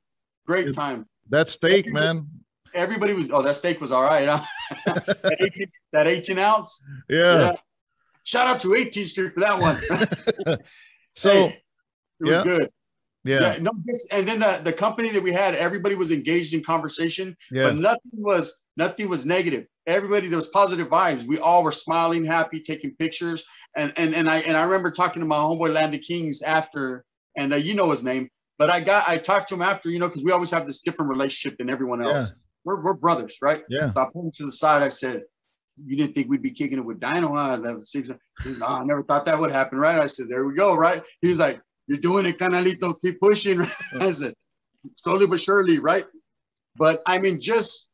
Great time. that steak, man. Everybody was. Oh, that steak was all right. Huh? that, 18, that 18 ounce. Yeah. Shout out to 18th Street for that one. so, Hey, it was yeah. good. yeah, Yeah. No, just, and then the, the company that we had, everybody was engaged in conversation. yeah, but nothing was nothing was negative. Everybody there was positive vibes. We all were smiling, happy, taking pictures. And and and I and I remember talking to my homeboy Land of Kings after, and uh, you know his name. But I got I talked to him after, you know, because we always have this different relationship than everyone else. Yeah. We're we're brothers, right? yeah. So I pulled him to the side. I said, "You didn't think we'd be kicking it with Dyno, huh?" That six. "No, I never thought that would happen, right? I said, "There we go, right?" He was like, "You're doing it, Canalito. Keep pushing." I said, "Slowly but surely, right?" But I mean, just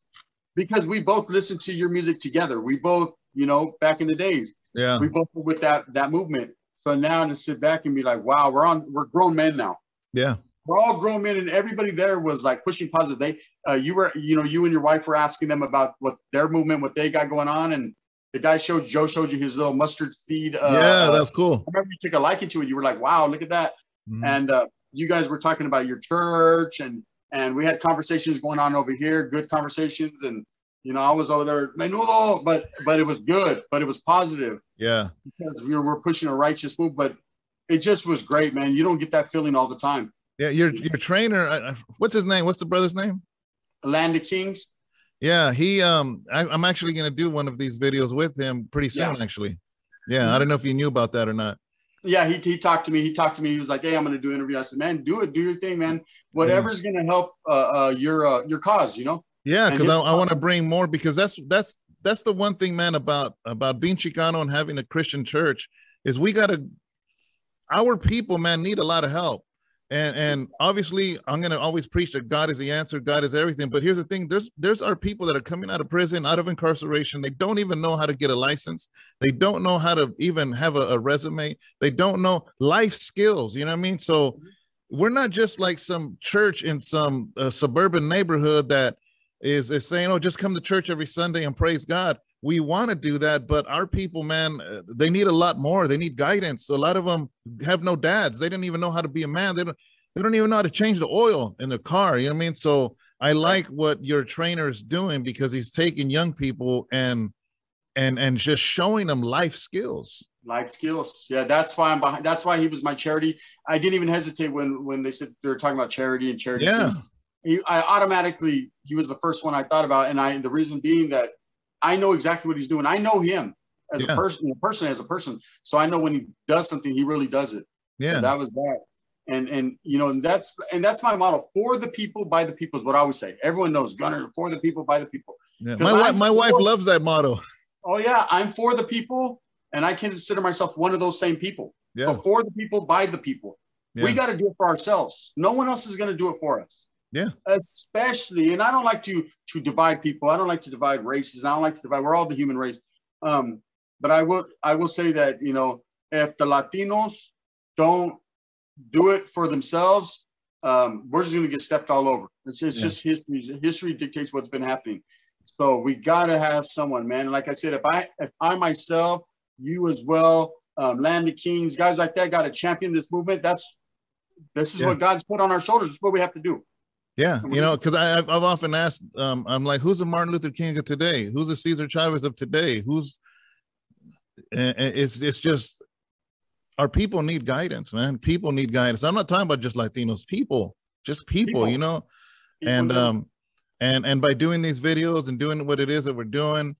because we both listened to your music together, we both, you know, back in the days, Yeah. we both were with that that movement. So now to sit back and be like, "Wow, we're on. We're grown men now." Yeah. We're all grown men and everybody there was like pushing positive they uh, you were you know you and your wife were asking them about what their movement what they got going on and the guy showed joe showed you his little mustard seed uh, yeah. That's cool. i remember you took a liking to it you were like wow look at that Mhm. and uh, you guys were talking about your church and and we had conversations going on over here good conversations and you know i was over there menudo but but it was good but it was positive Yeah. because we were, we're pushing a righteous move but it just was great man you don't get that feeling all the time Yeah. Your, your trainer, what's his name? What's the brother's name? land of kings Yeah. He, um, I, I'm actually going to do one of these videos with him pretty soon, actually. Yeah. I don't know if you knew about that or not. Yeah, he, he talked to me. He talked to me. He was like, "Hey, I'm going to do an interview." I said, "Man, do it. Do your thing, man. Whatever's going to help uh, uh, your uh, your cause, you know." Yeah, because I, I want to bring more because that's that's that's the one thing, man, about about being Chicano and having a Christian church is we got to our people, man, need a lot of help. And and obviously, I'm gonna always preach that God is the answer, God is everything. But here's the thing: there's there's our people that are coming out of prison, out of incarceration. They don't even know how to get a license. They don't know how to even have a, a resume. They don't know life skills. You know what I mean? So we're not just like some church in some uh, suburban neighborhood that is is saying, "Oh, just come to church every Sunday and praise God." We want to do that, but our people, man, uh, they need a lot more. They need guidance. So a lot of them have no dads. They didn't even know how to be a man. They don't. They don't even know how to change the oil in the car. You know what I mean? So I like what your trainer is doing because he's taking young people and and and just showing them life skills life skills yeah that's why i'm behind that's why he was my charity i didn't even hesitate when when they said they were talking about charity and charity yeah he, i automatically he was the first one i thought about and i the reason being that i know exactly what he's doing i know him as yeah. a person a person as a person so i know when he does something he really does it yeah and that was that and and you know and that's and that's my model for the people by the people is what i always say everyone knows gunner for the people by the people yeah. my, wife, my wife loves that motto oh yeah i'm for the people and I can consider myself one of those same people. Yeah. for the people, by the people. Yeah. We got to do it for ourselves. No one else is going to do it for us. Yeah. Especially, and I don't like to to divide people. I don't like to divide races. I don't like to divide. We're all the human race. Um, but I will I will say that you know if the Latinos don't do it for themselves, um, we're just going to get stepped all over. It's, it's yeah. just history. History dictates what's been happening. So we got to have someone, man. like I said, if I if I myself you as well, um, Land of Kings, guys like that got to champion this movement. That's this is yeah. what God's put on our shoulders. This is what we have to do. Yeah, you know, because I've, I've often asked, um, I'm like, who's the Martin Luther King of today? Who's the Cesar Chavez of today? Who's it's it's just our people need guidance, man. People need guidance. I'm not talking about just Latinos, people, just people, people. you know. People and um and and by doing these videos and doing what it is that we're doing,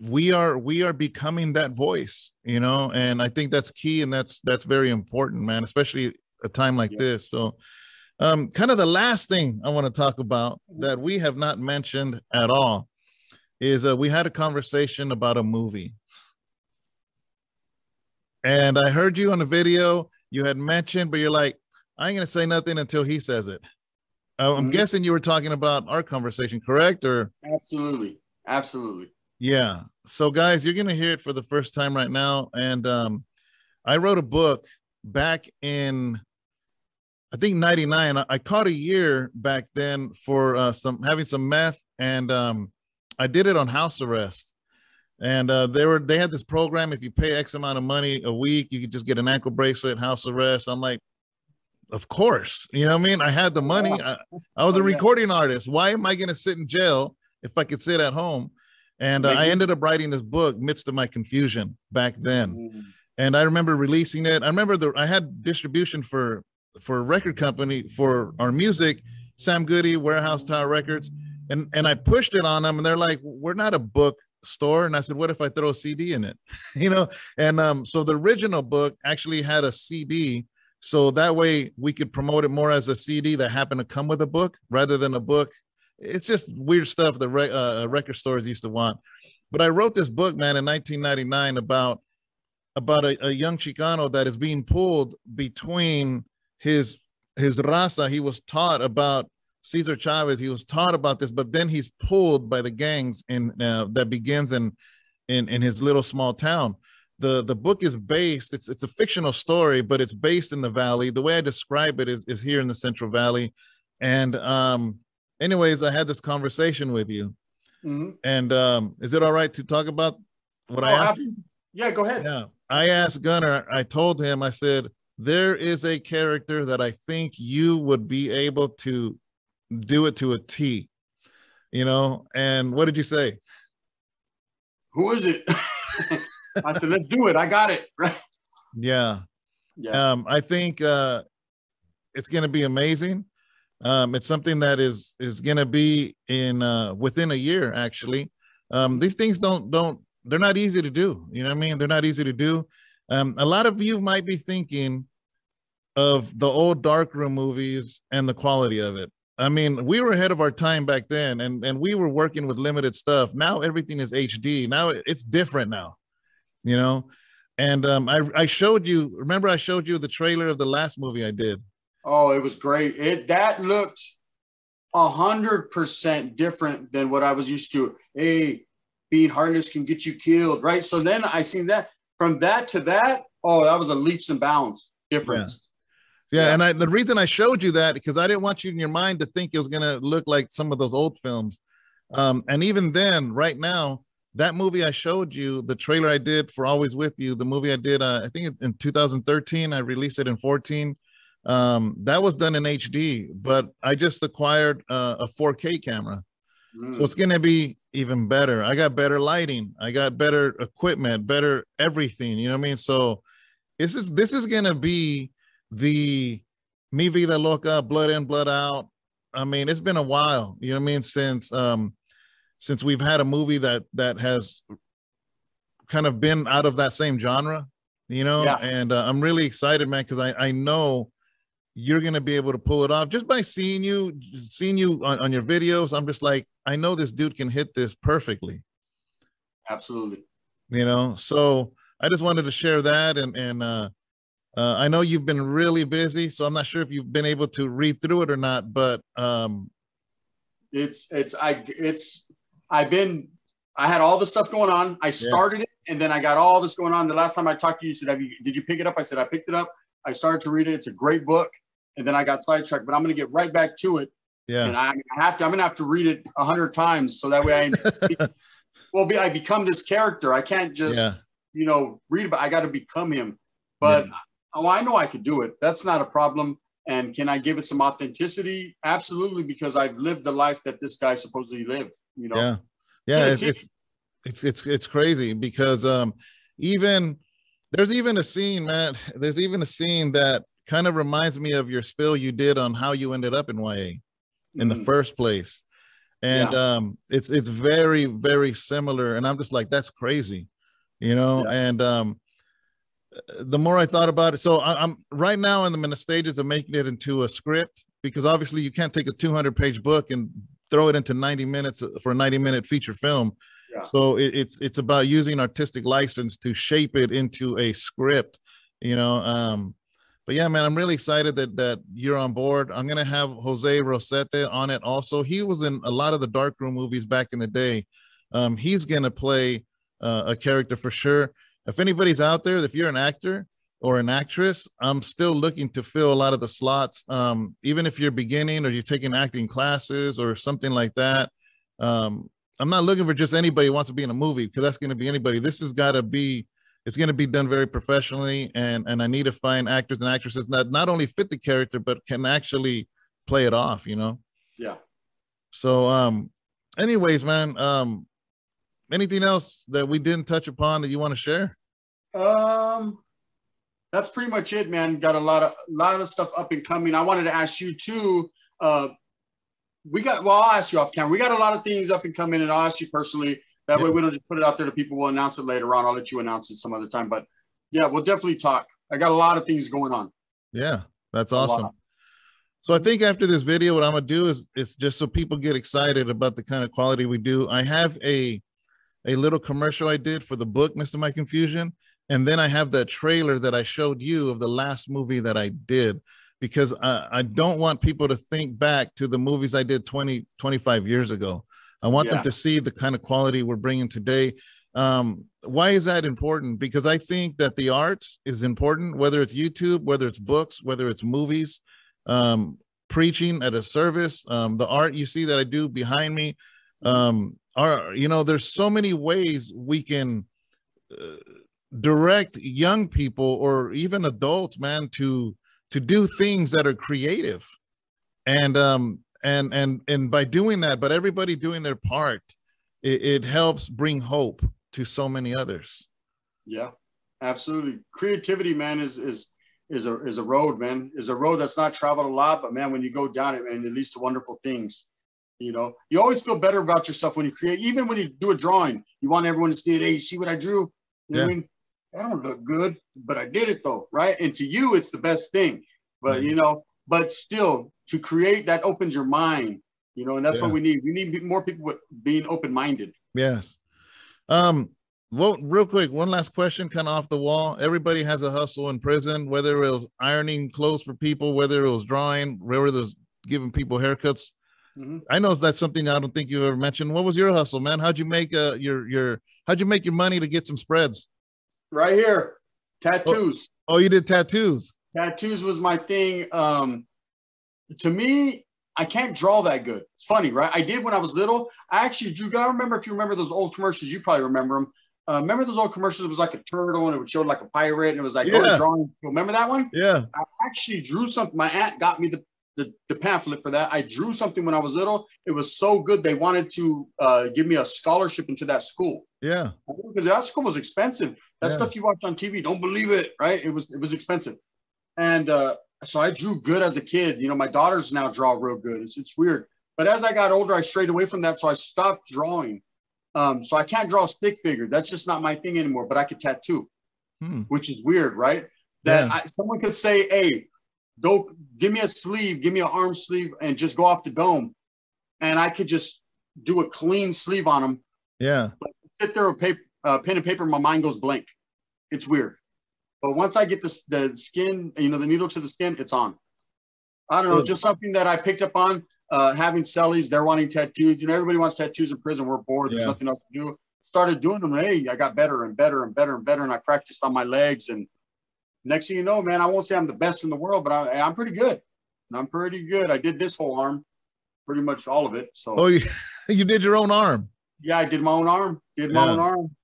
we are we are becoming that voice you know and i think that's key and that's that's very important man especially a time like yeah. this so um kind of the last thing i want to talk about mm-hmm. that we have not mentioned at all is uh, we had a conversation about a movie and i heard you on the video you had mentioned but you're like i ain't gonna say nothing until he says it uh, i'm mm-hmm. guessing you were talking about our conversation correct or absolutely absolutely yeah. So guys, you're gonna hear it for the first time right now. And um, I wrote a book back in I think 99. I caught a year back then for uh, some having some meth, and um, I did it on house arrest. And uh, they were they had this program. If you pay X amount of money a week, you could just get an ankle bracelet, house arrest. I'm like, of course, you know what I mean. I had the money. I, I was a recording artist. Why am I going to sit in jail if I could sit at home? And uh, I ended up writing this book midst of my confusion back then. Mm-hmm. And I remember releasing it. I remember the I had distribution for for a record company for our music, Sam Goody, Warehouse Tower Records, and and I pushed it on them, and they're like, "We're not a book store." And I said, "What if I throw a CD in it?" you know. And um, so the original book actually had a CD, so that way we could promote it more as a CD that happened to come with a book rather than a book it's just weird stuff the re- uh, record stores used to want. But I wrote this book, man, in 1999 about about a, a young Chicano that is being pulled between his his raza. He was taught about Cesar Chavez. He was taught about this, but then he's pulled by the gangs in uh, that begins in in in his little small town. The the book is based. It's it's a fictional story, but it's based in the valley. The way I describe it is is here in the Central Valley, and um, anyways, I had this conversation with you. Mm-hmm. And um, is it all right to talk about what oh, I asked? Yeah, go ahead. Yeah. I asked Gunner, I told him, I said, there is a character that I think you would be able to do it to a T, you know? And what did you say? Who is it? I said, let's do it. I got it. Right. Yeah. Yeah. Um, I think uh, it's going to be amazing. Um, it's something that is is going to be in uh, within a year. Actually, um, these things don't don't they're not easy to do. You know what I mean? They're not easy to do. Um, a lot of you might be thinking of the old darkroom movies and the quality of it. I mean, we were ahead of our time back then, and and we were working with limited stuff. Now everything is HD. Now it's different now, you know. And um, I I showed you. Remember, I showed you the trailer of the last movie I did. Oh, it was great. It that looked a hundred percent different than what I was used to. Hey, being heartless can get you killed, right? So then I seen that from that to that. Oh, that was a leaps and bounds difference. Yeah, yeah and I, the reason I showed you that because I didn't want you in your mind to think it was gonna look like some of those old films. Um, and even then, right now, that movie I showed you, the trailer I did for Always With You, the movie I did, uh, I think in 2013, I released it in 14. Um, that was done in HD, but I just acquired uh, a 4K camera. Mm. So it's going to be even better. I got better lighting. I got better equipment, better everything. You know what I mean? So this is this is going to be the Mi Vida Loca, Blood In, Blood Out. I mean, it's been a while. You know what I mean? Since um, since we've had a movie that that has kind of been out of that same genre, you know. Yeah. And uh, I'm really excited, man, because I I know you're gonna be able to pull it off just by seeing you, seeing you on, on your videos. I'm just like, I know this dude can hit this perfectly. Absolutely. You know, so I just wanted to share that, and and uh, uh, I know you've been really busy, so I'm not sure if you've been able to read through it or not, but um, it's it's I it's I've been I had all the stuff going on. I started yeah. it, and then I got all this going on. The last time I talked to you, you said, "Have you did you pick it up?" I said, "I picked it up." I started to read it. It's a great book and then I got sidetracked. But I'm going to get right back to it. Yeah. And I have to. I'm going to have to read it a hundred times so that way I, well, be, I become this character. I can't just yeah. you know read about. I got to become him. But yeah. oh, I know I could do it. That's not a problem. And can I give it some authenticity? Absolutely, because I've lived the life that this guy supposedly lived. You know. Yeah. Yeah. It's, it's it's it's it's crazy because um even there's even a scene, man. There's even a scene that kind of reminds me of your spill you did on how you ended up in YA in mm-hmm. the first place. And yeah. um it's it's very, very similar. And I'm just like, that's crazy, you know. Yeah. And um the more I thought about it, so I, am right now in the, in the stages of making it into a script because obviously you can't take a 200 page book and throw it into 90 minutes for a 90 minute feature film. Yeah. So it, it's it's about using artistic license to shape it into a script, you know. Um, but yeah, man, I'm really excited that that you're on board. I'm gonna have Jose Rosete on it also. He was in a lot of the Darkroom movies back in the day. Um, he's gonna play uh, a character for sure. If anybody's out there, if you're an actor or an actress, I'm still looking to fill a lot of the slots. Um, even if you're beginning or you're taking acting classes or something like that. Um, I'm not looking for just anybody who wants to be in a movie because that's to be anybody. This has got to be it's going to be done very professionally and and i need to find actors and actresses that not only fit the character but can actually play it off you know? Yeah. So um anyways man um anything else that we didn't touch upon that you want to share? Um that's pretty much it man. Got a lot of a lot of stuff up and coming. I wanted to ask you too uh we got well i'll ask you off camera. We got a lot of things up and coming and i'll ask you personally that yeah. way we don't just put it out there to people. We'll announce it later on. I'll let you announce it some other time. But yeah, we'll definitely talk. I got a lot of things going on. Yeah, that's awesome. So I think after this video, what I'm gonna do is is just so people get excited about the kind of quality we do. I have a a little commercial I did for the book, Midst of My Confusion, and then I have that trailer that I showed you of the last movie that I did because I, I don't want people to think back to the movies I did 20, 25 years ago. I want yeah. them to see the kind of quality we're bringing today. Um, why is that important? Because I think that the arts is important, whether it's YouTube, whether it's books, whether it's movies, um, preaching at a service, um, the art you see that I do behind me. Um, are you know, there's so many ways we can uh, direct young people or even adults, man, to to do things that are creative. And um, and and and by doing that but everybody doing their part it, it helps bring hope to so many others. Yeah absolutely. Creativity man is is is a is a road man. Is a road that's not traveled a lot but man when you go down it man it leads to wonderful things. You know you always feel better about yourself when you create even when you do a drawing. You want everyone to see it hey you see what i drew? You know yeah. i mean? That don't look good but i did it though right? And to you it's the best thing. But mm-hmm. you know but still to create that opens your mind you know and that's yeah. what we need. We need more people with being open-minded. Yes. Um well real quick one last question kind of off the wall. Everybody has a hustle in prison whether it was ironing clothes for people whether it was drawing whether it was giving people haircuts. Mm-hmm. i know that's something i don't think you ever mentioned. What was your hustle man? How'd you make uh your your how'd you make your money to get some spreads? Right here. Tattoos. oh, oh you did tattoos tattoos was my thing um to me, I can't draw that good. It's funny, right? I did when I was little. I actually drew. I remember if you remember those old commercials, you probably remember them. Uh, remember those old commercials? It was like a turtle and it would show like a pirate and it was like, Yeah. oh, drawing. Remember that one? Yeah. I actually drew something. My aunt got me the, the, the pamphlet for that. I drew something when I was little. It was so good. They wanted to uh, give me a scholarship into that school Yeah. because that school was expensive. That Yeah. stuff you watch on TV, don't believe it, right? It was it was expensive, and uh, so I drew good as a kid. You know, my daughters now draw real good. It's it's weird, but as I got older, I strayed away from that, so I stopped drawing. Um, so I can't draw a stick figure. That's just not my thing anymore. But I could tattoo, Hmm. which is weird, right? That Yeah. I, someone could say, "Hey, go give me a sleeve, give me an arm sleeve, and just go off the dome," and I could just do a clean sleeve on them Yeah. But sit there with paper, uh, pen and paper, my mind goes blank. It's weird. But once I get this, the skin, you know, the needle to the skin, it's on. I don't know, just something that I picked up on. Uh, having cellies, they're wanting tattoos. You know, everybody wants tattoos in prison. We're bored. There's Yeah. nothing else to do. Started doing them. Hey, I got better and better and better and better. And I practiced on my legs. And next thing you know, man, I won't say I'm the best in the world, but I, I'm pretty good. And I'm pretty good. I did this whole arm, pretty much all of it. So Oh, you, you did your own arm. yeah, I did my own arm. Did my Yeah. own arm.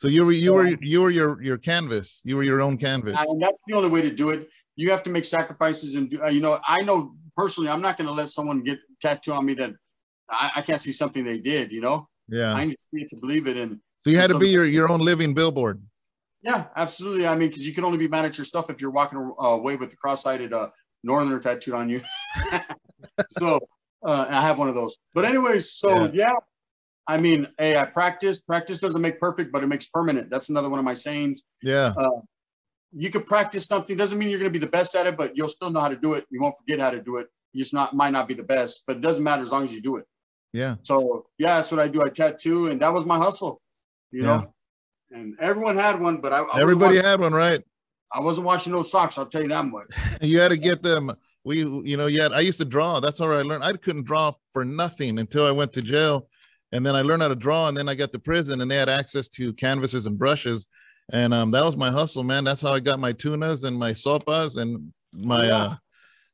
So you were you were you were your your canvas. You were your own canvas. And that's the only way to do it. You have to make sacrifices and do, uh, you know, I know personally, I'm not going to let someone get tattoo on me that I, I can't see something they did, you know, Yeah. I need to see it to believe it. And So you had to be your your own living billboard. yeah, absolutely. I mean, cause you can only be mad at your stuff if you're walking uh, away with the cross-sided uh, Northerner tattooed on you. so uh, I have one of those, but anyways, so Yeah. yeah. I mean, hey, I practice, practice doesn't make perfect, but it makes permanent. That's another one of my sayings. Yeah. Uh, you could practice something doesn't mean you're going to be the best at it but you'll still know how to do it you won't forget how to do it you just not might not be the best but it doesn't matter as long as you do it Yeah. so yeah that's what i do i tattoo and that was my hustle you know and everyone had one but i, I Everybody watching, had one, right? i wasn't watching those socks i'll tell you that much You had to get them. We, you know, yeah. I used to draw. That's how I learned. I couldn't draw for nothing until I went to jail, and then I learned how to draw. And then I got to prison, and they had access to canvases and brushes, and um, that was my hustle, man. That's how I got my tunas and my sopas and my, Yeah. uh,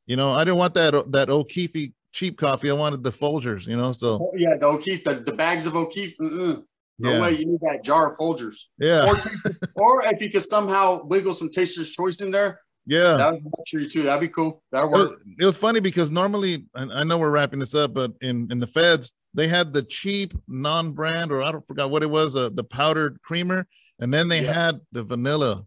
you know, I didn't want that that O'Keefe cheap coffee. I wanted the Folgers, you know. So oh, yeah the o'keefe the, the bags of o'keefe mm-mm. no yeah, way you need that jar of folgers yeah, or, or if you could somehow wiggle some taster's choice in there yeah. that would be luxury too that'd be cool that'll it, was- it was funny because normally I know we're wrapping this up, but in in the feds they had the cheap non-brand or I don't forgot what it was, uh, the powdered creamer, and then they Yeah. had the vanilla.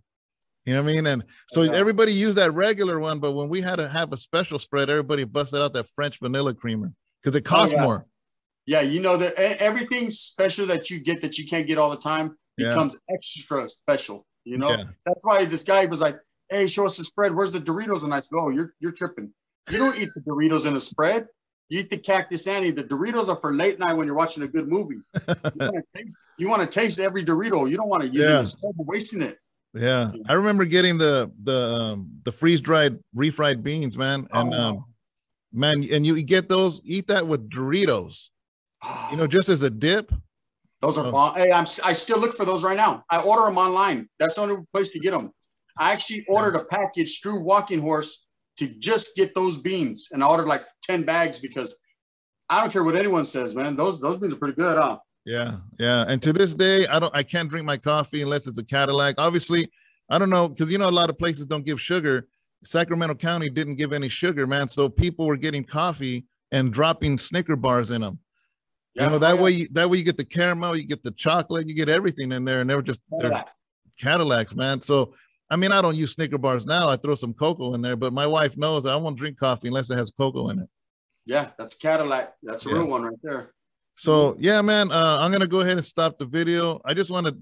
You know what I mean? And so Yeah. everybody used that regular one, but when we had to have a special spread, everybody busted out that French vanilla creamer because it cost Oh, yeah. more. Yeah, you know that everything special that you get that you can't get all the time becomes extra special. You know, that's why this guy was like, "Hey, show us the spread. Where's the Doritos?" And I said, "Oh, you're you're tripping. You don't eat the Doritos in a spread. You eat the Cactus Annie. The Doritos are for late night when you're watching a good movie. You want to taste, you want to taste every Dorito. You don't want to use it Yeah. and wasting it. Yeah, I remember getting the the um, the freeze dried refried beans, man, and Oh. um, man, and you get those, eat that with Doritos, you know, just as a dip. Those are Oh. Hey, I'm I still look for those right now. I order them online. That's the only place to get them. I actually ordered a package through Walkenhorst to just get those beans, and I ordered like ten bags because I don't care what anyone says, man. Those those beans are pretty good, huh? Yeah, yeah. And to this day, I don't I can't drink my coffee unless it's a Cadillac. Obviously, I don't know because you know a lot of places don't give sugar. Sacramento County didn't give any sugar, man. So people were getting coffee and dropping Snicker bars in them. Yeah, you know that oh, yeah. way you, that way you get the caramel, you get the chocolate, you get everything in there, and they were just they're Cadillacs, man. So I mean, I don't use Snicker bars now. I throw some cocoa in there, but my wife knows I won't drink coffee unless it has cocoa in it. Yeah, that's Cadillac. That's a Yeah. real one right there. So yeah, man, uh, I'm gonna go ahead and stop the video. I just want to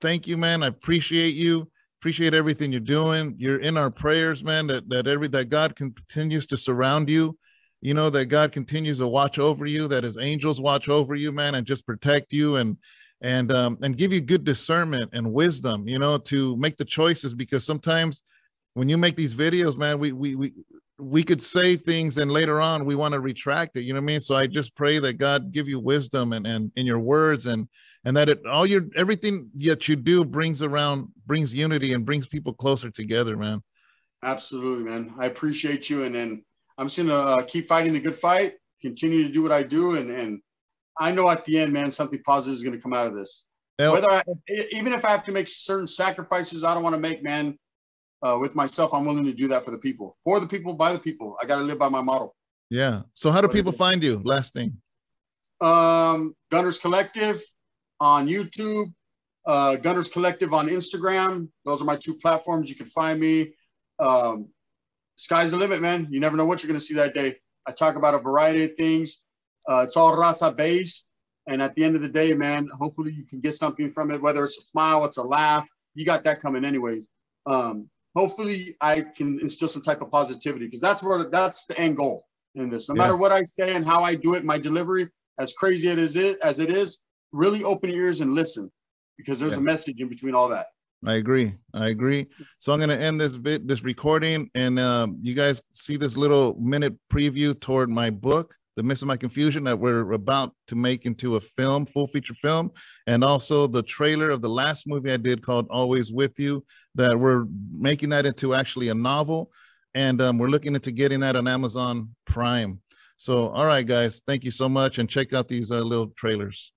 thank you, man. I appreciate you. Appreciate everything you're doing. You're in our prayers, man. That that every that God continues to surround you. You know that God continues to watch over you. That His angels watch over you, man, and just protect you and and um, and give you good discernment and wisdom. You know to make the choices because sometimes when you make these videos, man, we we we we could say things and later on we want to retract it you know what i mean so i just pray that god give you wisdom and and in your words and and that it all your everything that you do brings around brings unity and brings people closer together man Absolutely, man. I appreciate you, and then I'm just gonna uh, keep fighting the good fight, continue to do what I do, and and I know at the end, man, something positive is going to come out of this. Whether I, even if I have to make certain sacrifices, I don't want to make, man, uh, with myself, I'm willing to do that for the people, for the people, by the people. I got to live by my model. Yeah. So how do people find you? Last thing. Um, Gunnerz Collective on YouTube, uh, Gunnerz Collective on Instagram. Those are my two platforms. You can find me. Um, sky's the limit, man. You never know what you're going to see that day. I talk about a variety of things. Uh, it's all Raza based. And at the end of the day, man, hopefully you can get something from it, whether it's a smile, it's a laugh. You got that coming anyways. Um, hopefully I can instill some type of positivity because that's where that's the end goal in this. No yeah. matter what I say and how I do it, my delivery, as crazy as it, as it is, really open your ears and listen because there's yeah. a message in between all that. I agree. I agree. So I'm going to end this bit, this recording, and um, you guys see this little minute preview toward my book the Midst of My Confusion that we're about to make into a film, full feature film, and also the trailer of the last movie I did called Always With You, that we're making that into actually a novel. And um, we're looking into getting that on Amazon Prime. So, all right, guys, thank you so much. And check out these uh, little trailers.